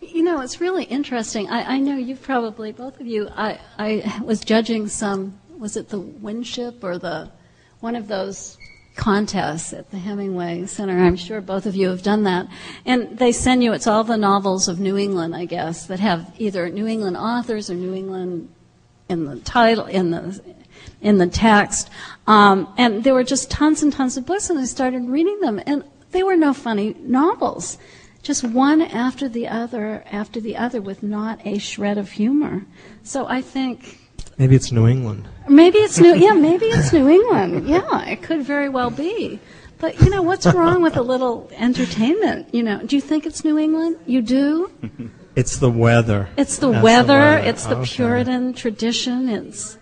you know, it's really interesting. I, I know you've probably, both of you, I, I was judging some, was it the Winship or the, one of those contests at the Hemingway Center. I'm sure both of you have done that. And they send you, it's all the novels of New England, I guess, that have either New England authors or New England in the title, in the, in the text. Um, and there were just tons and tons of books, and I started reading them, and they were no funny novels. Just one after the other, after the other, with not a shred of humor. So I think
Maybe it's New England.
Maybe it's New. Yeah, maybe it's New England. Yeah, it could very well be. But you know, what's wrong with a little entertainment? You know, do you think it's New England? You do.
It's the weather.
It's the
That's
weather. It's the
Okay.
Puritan tradition. It's.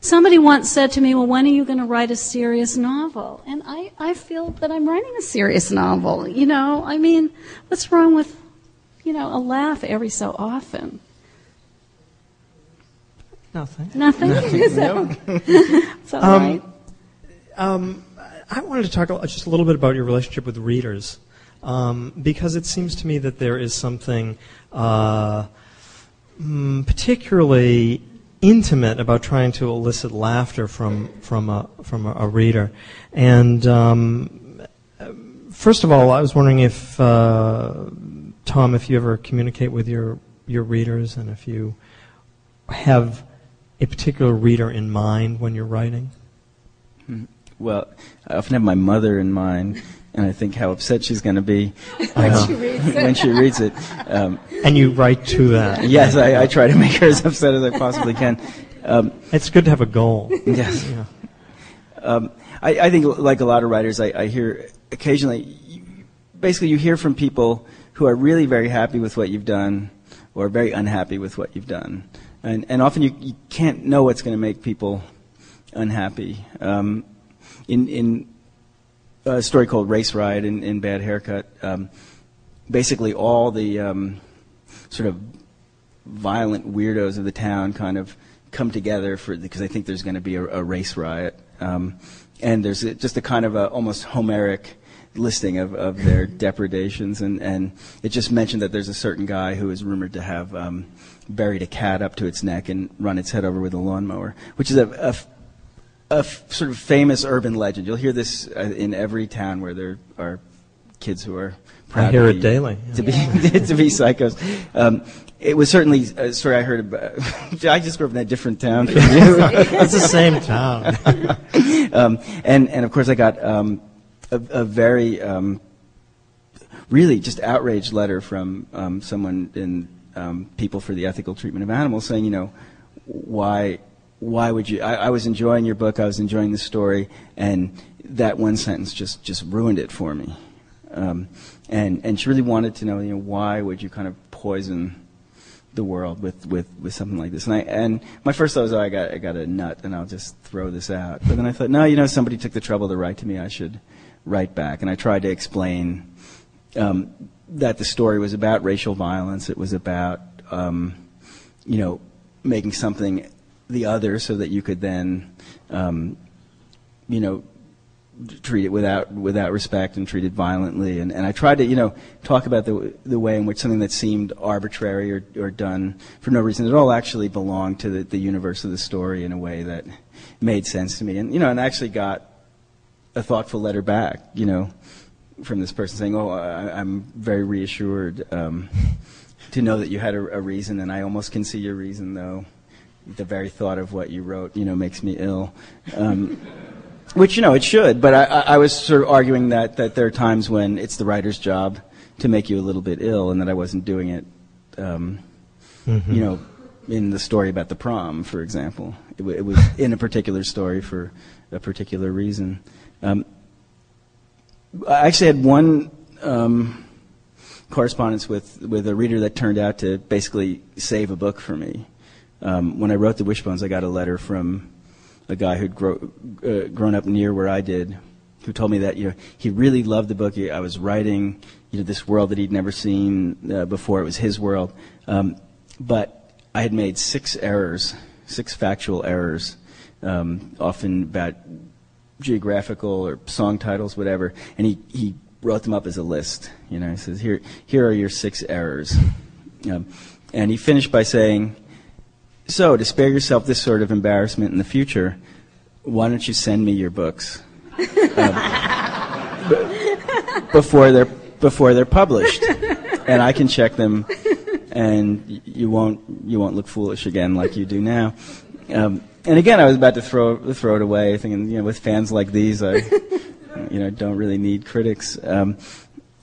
Somebody once said to me, "Well, when are you going to write a serious novel?" And I, I feel that I'm writing a serious novel. You know, I mean, what's wrong with, you know, a laugh every so often?
Nothing.
Nothing. so, (laughs) it's all
Um,
right.
Um, I wanted to talk just a little bit about your relationship with readers, um, because it seems to me that there is something uh, mm, particularly intimate about trying to elicit laughter from from a from a, a reader. And um, first of all, I was wondering if uh, Tom, if you ever communicate with your your readers, and if you have a particular reader in mind when you're writing.
Well, I often have my mother in mind, and I think how upset she's going to be when,
Uh-huh.
when she reads it. Um,
And you write to that.
yes, I, I try to make her as upset as I possibly can. Um,
It's good to have a goal.
yes.
Yeah.
Um, I, I think, like a lot of writers, I, I hear occasionally, you, basically, you hear from people who are really very happy with what you've done, or very unhappy with what you've done, and and often you, you can't know what's going to make people unhappy. Um, in in a story called Race Riot in, in Bad Haircut, um, basically all the um, sort of violent weirdos of the town kind of come together for because they think there's going to be a, a race riot, um, and there's a, just a kind of a almost Homeric listing of, of their (laughs) depredations, and, and it just mentioned that there's a certain guy who is rumored to have um, buried a cat up to its neck and run its head over with a lawnmower, which is a, a a sort of famous urban legend. You'll hear this uh, in every town where there are kids who are proud
I hear
to
it
be-
daily.
to be (laughs) to be psychos. Um, it was certainly a story I heard about. (laughs) I just grew up in a different town from you. (laughs)
It's the same town.
um, and and of course I got um, a, a very um, really just outraged letter from um, someone in um, People for the Ethical Treatment of Animals saying, you know, why why would you? I, I was enjoying your book, I was enjoying the story, and that one sentence just just ruined it for me. Um, and and she really wanted to know, you know, why would you kind of poison the world with, with, with something like this. And I and my first thought was, oh, I got I got a nut, and I'll just throw this out. But then I thought, no, you know, somebody took the trouble to write to me. I should write back. And I tried to explain um, that the story was about racial violence. It was about um, you know making something the other so that you could then um, you know treat it without without respect and treat it violently. And, and I tried to, you know, talk about the the way in which something that seemed arbitrary or, or done for no reason at all actually belonged to the, the universe of the story in a way that made sense to me. And you know, and I actually got a thoughtful letter back, you know, from this person saying, "Oh, I, I'm very reassured um, to know that you had a, a reason, and I almost can see your reason, though." The very thought of what you wrote, you know, makes me ill. Um, which you know it should, but I, I was sort of arguing that that there are times when it's the writer's job to make you a little bit ill, and that I wasn't doing it. Um, You know, in the story about the prom, for example, it, w- it was in a particular story for a particular reason. Um, I actually had one um, correspondence with with a reader that turned out to basically save a book for me. Um, when I wrote the Wishbones, I got a letter from a guy who'd grow, uh, grown up near where I did, who told me that you know he really loved the book. I was writing you know this world that he'd never seen uh, before. It was his world, um, but I had made six errors, six factual errors, um, often about geographical or song titles, whatever, and he, he wrote them up as a list. You know, he says, here, here are your six errors. Um, and he finished by saying, so to spare yourself this sort of embarrassment in the future, why don't you send me your books um, b- (laughs) before they're before they're published, and I can check them, and you won't you won't look foolish again like you do now. Um, and again, I was about to throw throw it away, thinking, you know, with fans like these, I, (laughs) you know, don't really need critics. Um,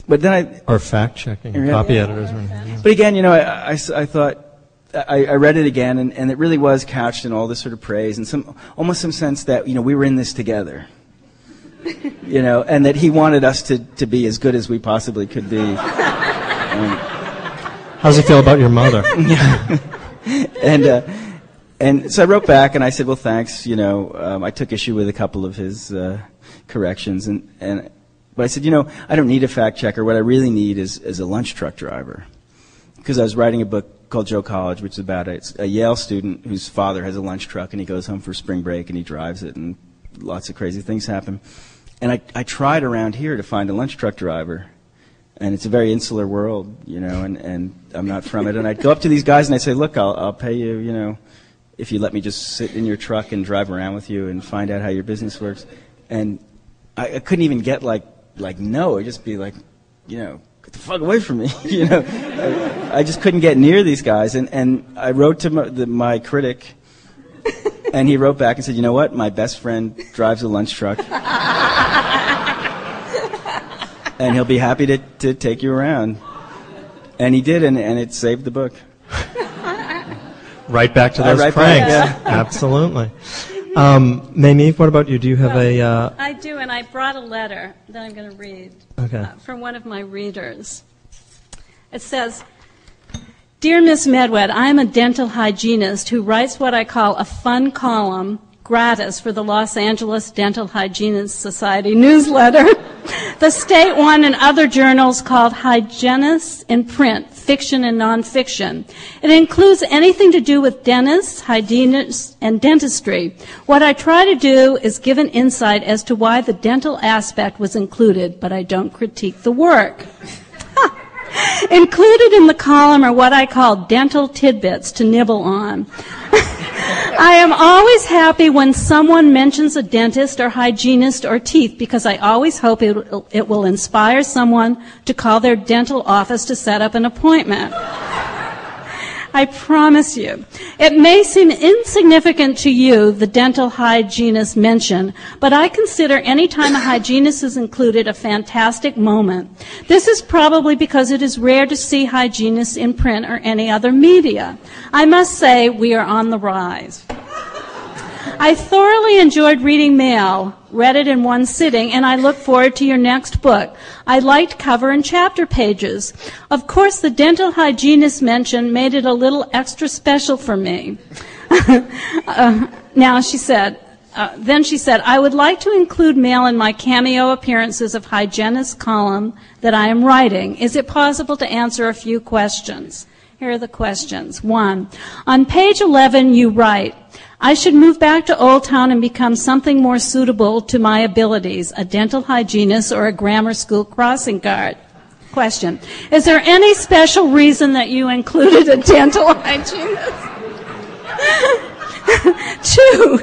but then I,
Or fact checking,
Yeah.
copy editors. Or anything.
but again, you know, I, I, I thought. I, I read it again, and, and it really was couched in all this sort of praise and some almost some sense that you know we were in this together, you know, and that he wanted us to, to be as good as we possibly could be.
How does he feel about your mother? (laughs)
and uh, and so I wrote back and I said, well, thanks. You know, um, I took issue with a couple of his uh, corrections, and and but I said, you know, I don't need a fact checker. What I really need is is a lunch truck driver, because I was writing a book called Joe College, which is about a, a Yale student whose father has a lunch truck, and he goes home for spring break and he drives it, and lots of crazy things happen. And I I tried around here to find a lunch truck driver. And it's a very insular world, you know, and, and I'm not from it. And I'd go up to these guys and I'd say, look, I'll, I'll pay you, you know, if you let me just sit in your truck and drive around with you and find out how your business works. And I, I couldn't even get like, like no, it'd just be like, you know, get the fuck away from me, (laughs) you know. I, I just couldn't get near these guys. And, and I wrote to my, the, my critic and he wrote back and said, you know what, my best friend drives a lunch truck. and he'll be happy to, to take you around. And he did, and, and it saved the book. (laughs)
Right back to
Uh,
those
right back,
pranks. (laughs) Absolutely. Um, Mamie, what about you? Do you have a? Uh,
I do, and I brought a letter that I'm going to read
Okay.
uh, from one of my readers. It says, Dear Miss Medwed, I am a dental hygienist who writes what I call a fun column gratis for the Los Angeles Dental Hygienists Society newsletter. (laughs) the state one and other journals called Hygienists in Print, Fiction and Nonfiction. It includes anything to do with dentists, hygienists, and dentistry. What I try to do is give an insight as to why the dental aspect was included, but I don't critique the work. Included in the column are what I call dental tidbits to nibble on. (laughs) (laughs) I am always happy when someone mentions a dentist or hygienist or teeth because I always hope it, it will inspire someone to call their dental office to set up an appointment. I promise you. It may seem insignificant to you, the dental hygienist mention, but I consider any time a hygienist is included a fantastic moment. This is probably because it is rare to see hygienists in print or any other media. I must say we are on the rise. I thoroughly enjoyed reading Mail, read it in one sitting, and I look forward to your next book. I liked cover and chapter pages. Of course, the dental hygienist mention made it a little extra special for me. (laughs) uh, now, she said, uh, then she said, I would like to include Mail in my cameo appearances of hygienist column that I am writing. Is it possible to answer a few questions? Here are the questions. One, on page 11 you write, I should move back to Old Town and become something more suitable to my abilities, a dental hygienist or a grammar school crossing guard. Question, is there any special reason that you included a dental (laughs) hygienist? (laughs) Two,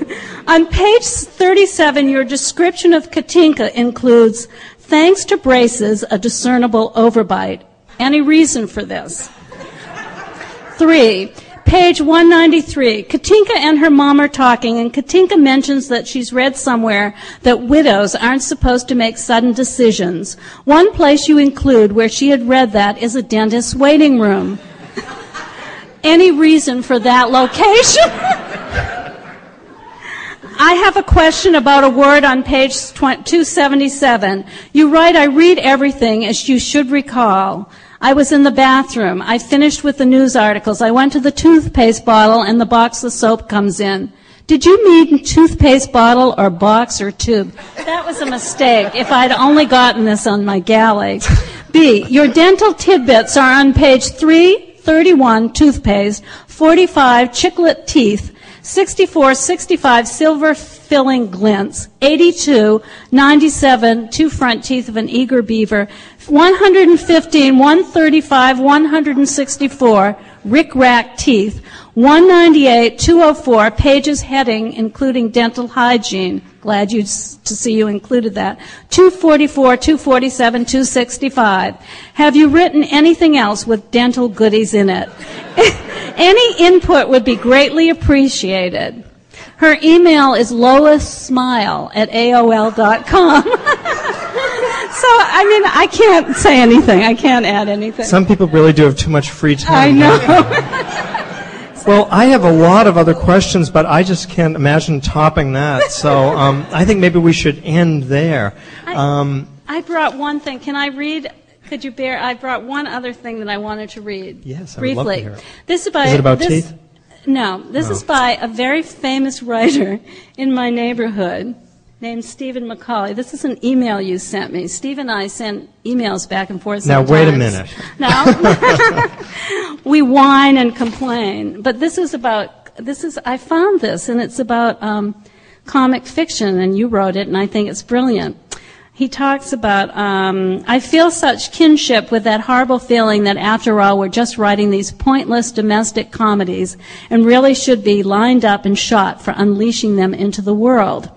on page 37, your description of Katinka includes, thanks to braces, a discernible overbite. Any reason for this? Three, page 193. Katinka and her mom are talking, and Katinka mentions that she's read somewhere that widows aren't supposed to make sudden decisions. One place you include where she had read that is a dentist's waiting room. Any reason for that location? (laughs) I have a question about a word on page 277. You write, I read everything as you should recall. I was in the bathroom. I finished with the news articles. I went to the toothpaste bottle and the box of soap comes in. Did you mean toothpaste bottle or box or tube? That was a mistake. If I'd only gotten this on my galley. B. Your dental tidbits are on page 331, toothpaste, 45, chiclet teeth, 64, 65 silver filling glints, 82, 97 two front teeth of an eager beaver, 115, 135, 164 rick rack teeth, 198, 204 pages heading including dental hygiene. Glad you to see you included that. 244, 247, 265. Have you written anything else with dental goodies in it? (laughs) Any input would be greatly appreciated. Her email is loissmile at AOL.com. (laughs) so, I mean, I can't say anything. I can't add anything.
Some people really do have too much free time.
I know. (laughs)
Well, I have a lot of other questions, but I just can't imagine topping that. So (laughs) um, I think maybe we should end there. Um,
I brought one thing. Can I read? Could you bear? I brought one other thing that I wanted to read.
Yes, I would
briefly.
love to hear it.
This is by.
Is it about
this,
teeth?
No, this
No.
is by a very famous (laughs) writer in my neighborhood named Stephen McCauley. This is an email you sent me. Steve and I sent emails back and forth.
Now, wait a minute. (laughs)
No. (laughs) we whine and complain. But this is about, this is, I found this, and it's about um, comic fiction, and you wrote it, and I think it's brilliant. He talks about, um, I feel such kinship with that horrible feeling that after all, we're just writing these pointless domestic comedies and really should be lined up and shot for unleashing them into the world.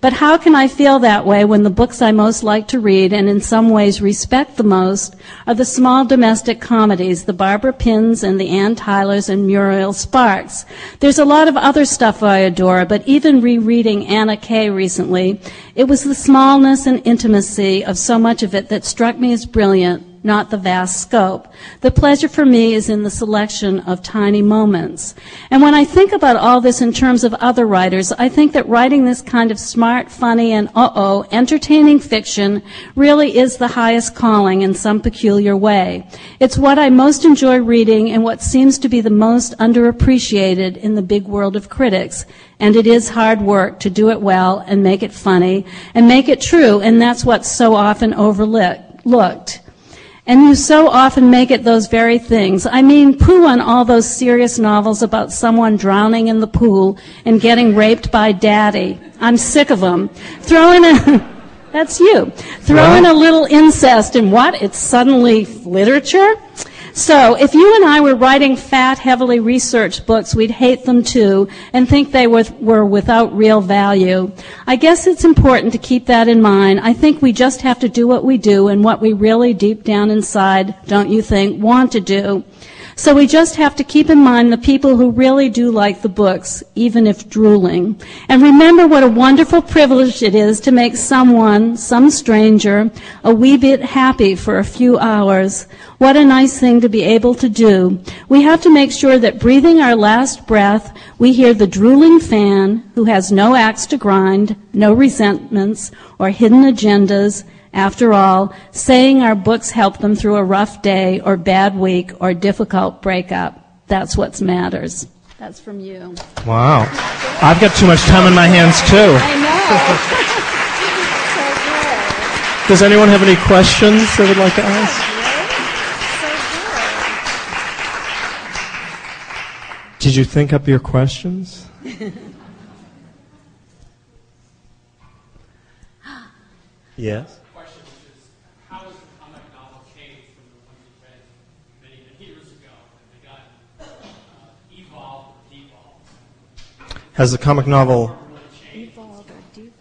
But how can I feel that way when the books I most like to read and in some ways respect the most are the small domestic comedies, the Barbara Pyms and the Anne Tylers and Muriel Sparks? There's a lot of other stuff I adore, but even rereading Anna Kay recently, it was the smallness and intimacy of so much of it that struck me as brilliant, not the vast scope. The pleasure for me is in the selection of tiny moments. And when I think about all this in terms of other writers, I think that writing this kind of smart, funny, and uh-oh, entertaining fiction really is the highest calling in some peculiar way. It's what I most enjoy reading and what seems to be the most underappreciated in the big world of critics. And it is hard work to do it well and make it funny and make it true, and that's what's so often overlooked. And you so often make it those very things. I mean, poo on all those serious novels about someone drowning in the pool and getting raped by daddy. I'm sick of them. Throw in a, (laughs) that's you. Throw in a little incest and what? It's suddenly literature? So, if you and I were writing fat, heavily researched books, we'd hate them too and think they were, without real value. I guess it's important to keep that in mind. I think we just have to do what we do and what we really deep down inside, don't you think, want to do. So we just have to keep in mind the people who really do like the books, even if drooling. And remember what a wonderful privilege it is to make someone, some stranger, a wee bit happy for a few hours. What a nice thing to be able to do. We have to make sure that breathing our last breath, we hear the drooling fan who has no axe to grind, no resentments, or hidden agendas, after all, saying our books help them through a rough day or bad week or difficult breakup. That's what matters. That's from you.
wow. I've got too much time on my hands, too.
I know. (laughs)
Does anyone have any questions they would like to ask? Did you think up your questions? (laughs) yes.
question, which is, how has the comic novel changed from the ones you read many, many years ago? Have they gotten uh, evolved or devolved?
Has the comic novel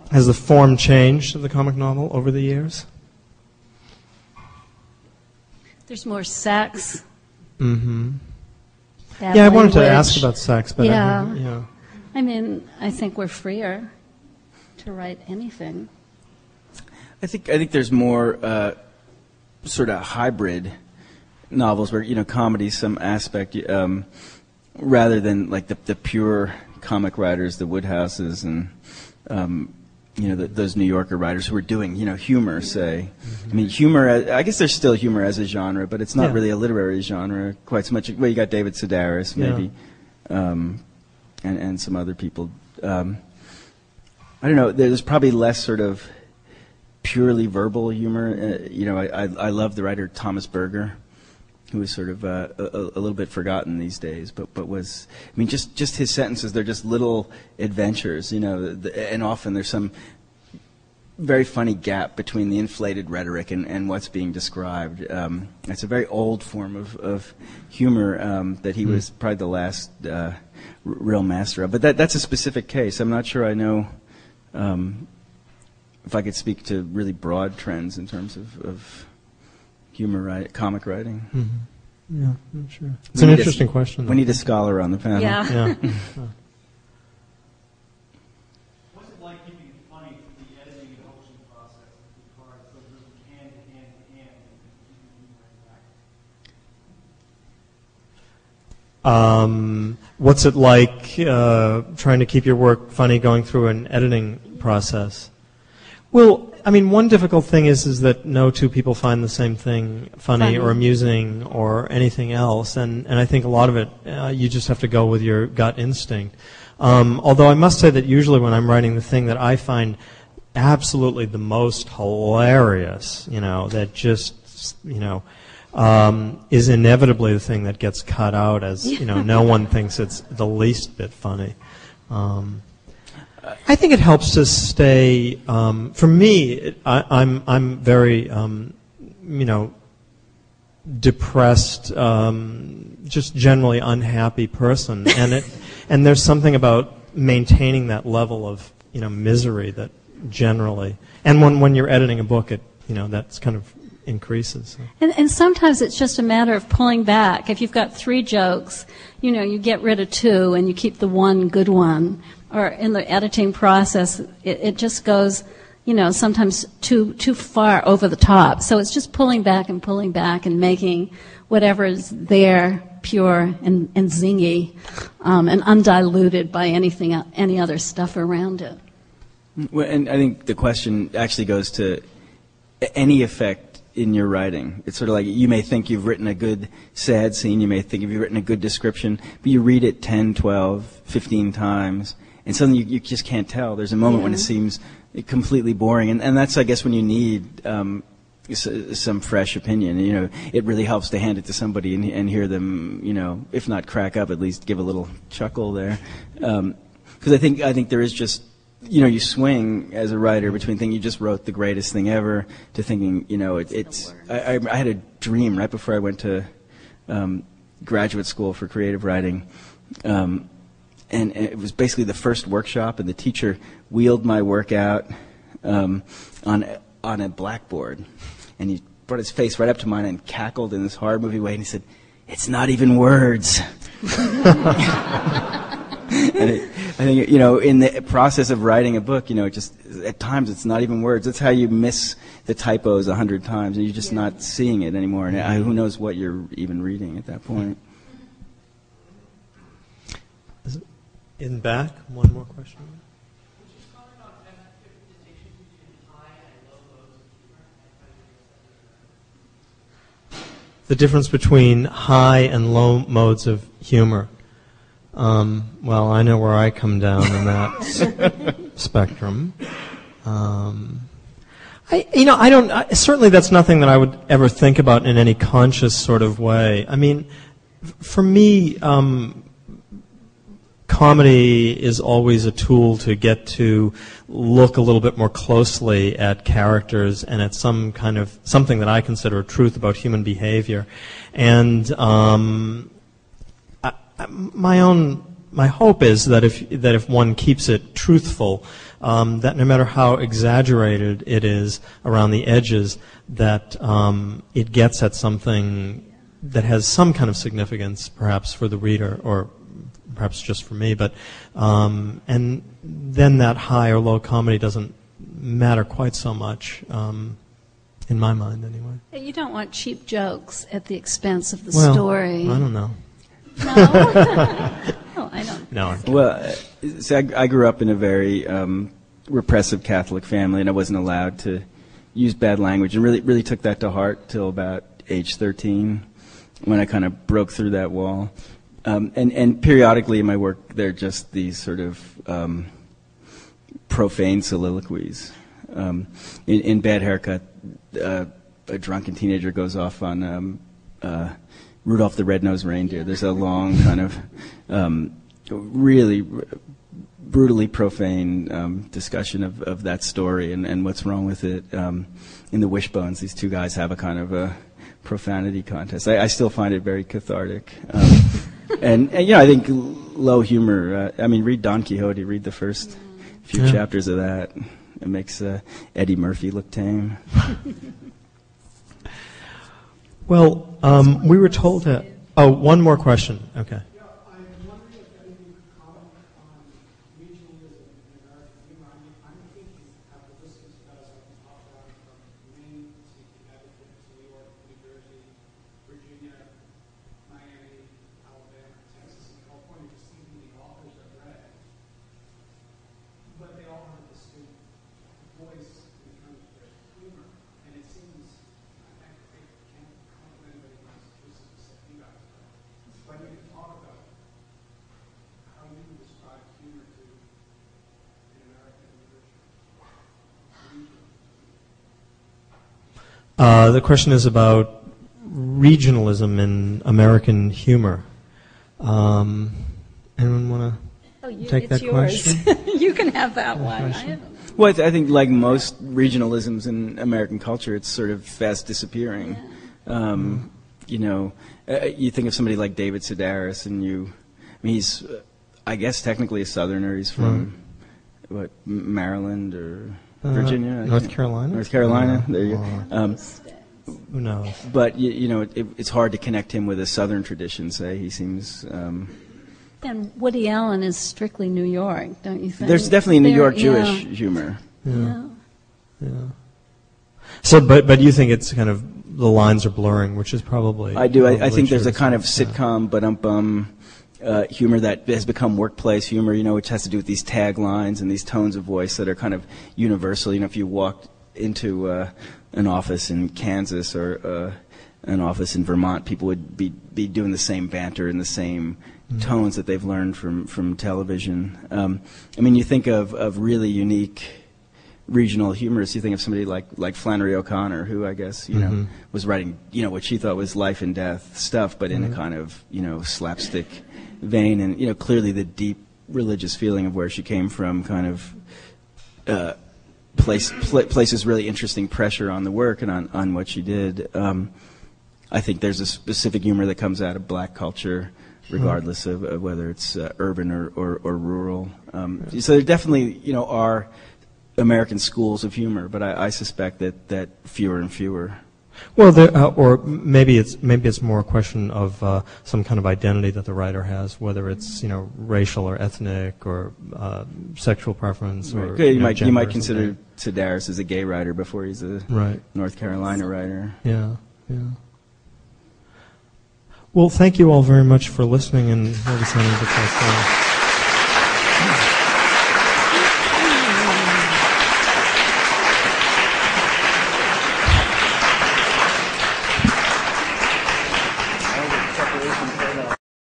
has the form changed of the comic novel over the years?
There's more sex.
Mm-hmm.
bad
Yeah, I wanted to ask about sex, but
Yeah.
haven't- yeah.
I mean, I think we're freer to write anything.
I think I think there's more uh, sort of hybrid novels where you know comedy some aspect um, rather than like the the pure comic writers, the Wodehouses and um, you know the, those New Yorker writers who were doing you know humor. Say, I mean humor. I guess there's still humor as a genre, but it's not
Yeah.
really a literary genre quite so much. Well, you got David Sedaris
Yeah.
maybe, um, and and some other people. Um, I don't know. There's probably less sort of purely verbal humor. Uh, you know, I, I, I love the writer Thomas Berger, who is sort of uh, a, a little bit forgotten these days, but but was I mean just just his sentences they're just little adventures, you know, the, and often there's some very funny gap between the inflated rhetoric and, and what's being described. Um, it's a very old form of, of humor um, that he mm. was probably the last uh, r- real master of. But that, that's a specific case. I'm not sure I know um, if I could speak to really broad trends in terms of, of humor writing, comic writing.
Mm-hmm. Yeah, I'm sure. It's we an interesting
a,
question.
Though. We need a scholar on the panel.
Yeah.
yeah. Um, what's it like uh, trying to keep your work funny going through an editing process? Well, I mean, one difficult thing is is that no two people find the same thing funny, funny. or amusing or anything else, and and I think a lot of it uh, you just have to go with your gut instinct. Um, although I must say that usually when I'm writing the thing that I find absolutely the most hilarious, you know, that just you know um, is inevitably the thing that gets cut out as you know no one (laughs) thinks it's the least bit funny. Um, I think it helps to stay. Um, for me, it, I, am I'm, I'm very um, you know depressed, um, just generally unhappy person, (laughs) and it and there's something about maintaining that level of you know misery that generally, and when when you're editing a book, it you know that's kind of increases.
And, and sometimes it's just a matter of pulling back. If you've got three jokes, you know, you get rid of two and you keep the one good one. Or in the editing process, it, it just goes, you know, sometimes too too far over the top. So it's just pulling back and pulling back and making whatever is there pure and, and zingy um, and undiluted by anything any other stuff around it.
Well, and I think the question actually goes to any effect in your writing. It's sort of like you may think you've written a good sad scene, you may think you've written a good description, but you read it 10, 12, 15 times, and suddenly you, you just can't tell. There's a moment yeah. when it seems completely boring, and, and that's, I guess, when you need um, some fresh opinion. You know, it really helps to hand it to somebody and, and hear them, you know, if not crack up, at least give a little chuckle there. Because um, I think I think there is just you know, you swing as a writer between thinking you just wrote the greatest thing ever to thinking, you know, it, it's. I, I, I, had a dream right before I went to um, graduate school for creative writing, um, and, it was basically the first workshop, and the teacher wheeled my work out um, on on a blackboard, and he brought his face right up to mine and cackled in this horror movie way, and he said, "It's not even words." (laughs) and it, I think you know, in the process of writing a book, you know, just at times it's not even words. That's how you miss the typos a hundred times, and you're just yeah. not seeing it anymore. And I, who knows what you're even reading at that point.
In back, one more question. The difference between high and low modes of humor. Um, well, I know where I come down in that (laughs) spectrum. Um, I, you know, I don't. I, certainly, that's nothing that I would ever think about in any conscious sort of way. I mean, f- for me, um, comedy is always a tool to get to look a little bit more closely at characters and at some kind of something that I consider a truth about human behavior, and um, my own my hope is that if that if one keeps it truthful, um, that no matter how exaggerated it is around the edges, that um, it gets at something that has some kind of significance, perhaps for the reader, or perhaps just for me. But um, and then that high or low comedy doesn't matter quite so much. Um, in my mind, anyway.
You don't want cheap jokes at the expense of the
well,
story.
I don't know.
No. (laughs) no, I don't.
No.
Well, see, I, I, grew up in a very um, repressive Catholic family, and I wasn't allowed to use bad language, and really, really took that to heart till about age 13, when I kind of broke through that wall. Um, and, and periodically in my work, there are just these sort of um, profane soliloquies. Um, in, in Bad Haircut, uh, a drunken teenager goes off on um, uh, Rudolph the Red-Nosed Reindeer. There's a long kind of um, really brutally profane um, discussion of, of that story and, and what's wrong with it. Um, in the Wishbones, these two guys have a kind of a profanity contest. I, I still find it very cathartic. Um, and, and, you know, I think low humor. Uh, I mean, read Don Quixote. Read the first few
Yeah.
chapters of that. It makes uh, Eddie Murphy look tame. (laughs)
Well, um, we were told to. Oh, one more question. Okay.
Yeah, I'm wondering if anyone could comment on regionalism in American humor. I mean, I'm thinking how the listeners does on the top down from Maine to Connecticut to New York, New Jersey, Virginia, Miami, Alabama, Texas, and California, just thinking the authors are read. But they all have a distinct voice in terms of their humor. And it seems, I, I I can't comment on anybody in Massachusetts except you guys, but when you talk about how you would describe humor to an American literature.
Uh, the question is about regionalism in American humor. Um, anyone want to?
Oh, you,
Take that
yours.
question. (laughs)
you can have that one. I
question.
Well, I, th- I think like most regionalisms in American culture, it's sort of fast disappearing. Um, you know, uh, you think of somebody like David Sedaris, and you, I mean, he's, uh, I guess, technically a Southerner. He's from what Maryland or
Uh,
Virginia, I
North Carolina?
North Carolina.
Uh,
there you
uh,
go. Um,
Who knows?
but you, you know, it, it's hard to connect him with a Southern tradition. Say he seems. Um,
And Woody Allen is strictly New York, don't you think?
there's definitely New
There-
York
yeah,
Jewish humor.
Yeah.
Yeah. So, but but you think it's kind of the lines are blurring, which is probably.
I do. I, I think there's a kind of
some extent.
sitcom, but um bum uh, humor that has become workplace humor. You know, which has to do with these taglines and these tones of voice that are kind of universal. You know, if you walked into uh, an office in Kansas or uh, an office in Vermont, people would be be doing the same banter and the same tones that they've learned from from television. Um, I mean, you think of of really unique regional humorists, you think of somebody like like Flannery O'Connor, who I guess you know
Mhm.
was writing you know what she thought was life and death stuff, but in a kind of you know slapstick vein, and you know clearly the deep religious feeling of where she came from, kind of. Uh, place pla places really interesting pressure on the work and on, on what she did. Um, I think there's a specific humor that comes out of black culture, regardless of, of whether it's uh, urban or, or, or rural. Um, So there definitely, you know, are American schools of humor, but I, I suspect that, that fewer and fewer.
Well, there, uh, or maybe it's maybe it's more a question of uh, some kind of identity that the writer has, whether it's you know racial or ethnic or uh, sexual preference or
Okay, you,
know,
might you might consider. Sedaris as a gay writer before he's a
right.
North Carolina writer.
Yeah, yeah. Well, thank you all very much for listening and listening to this.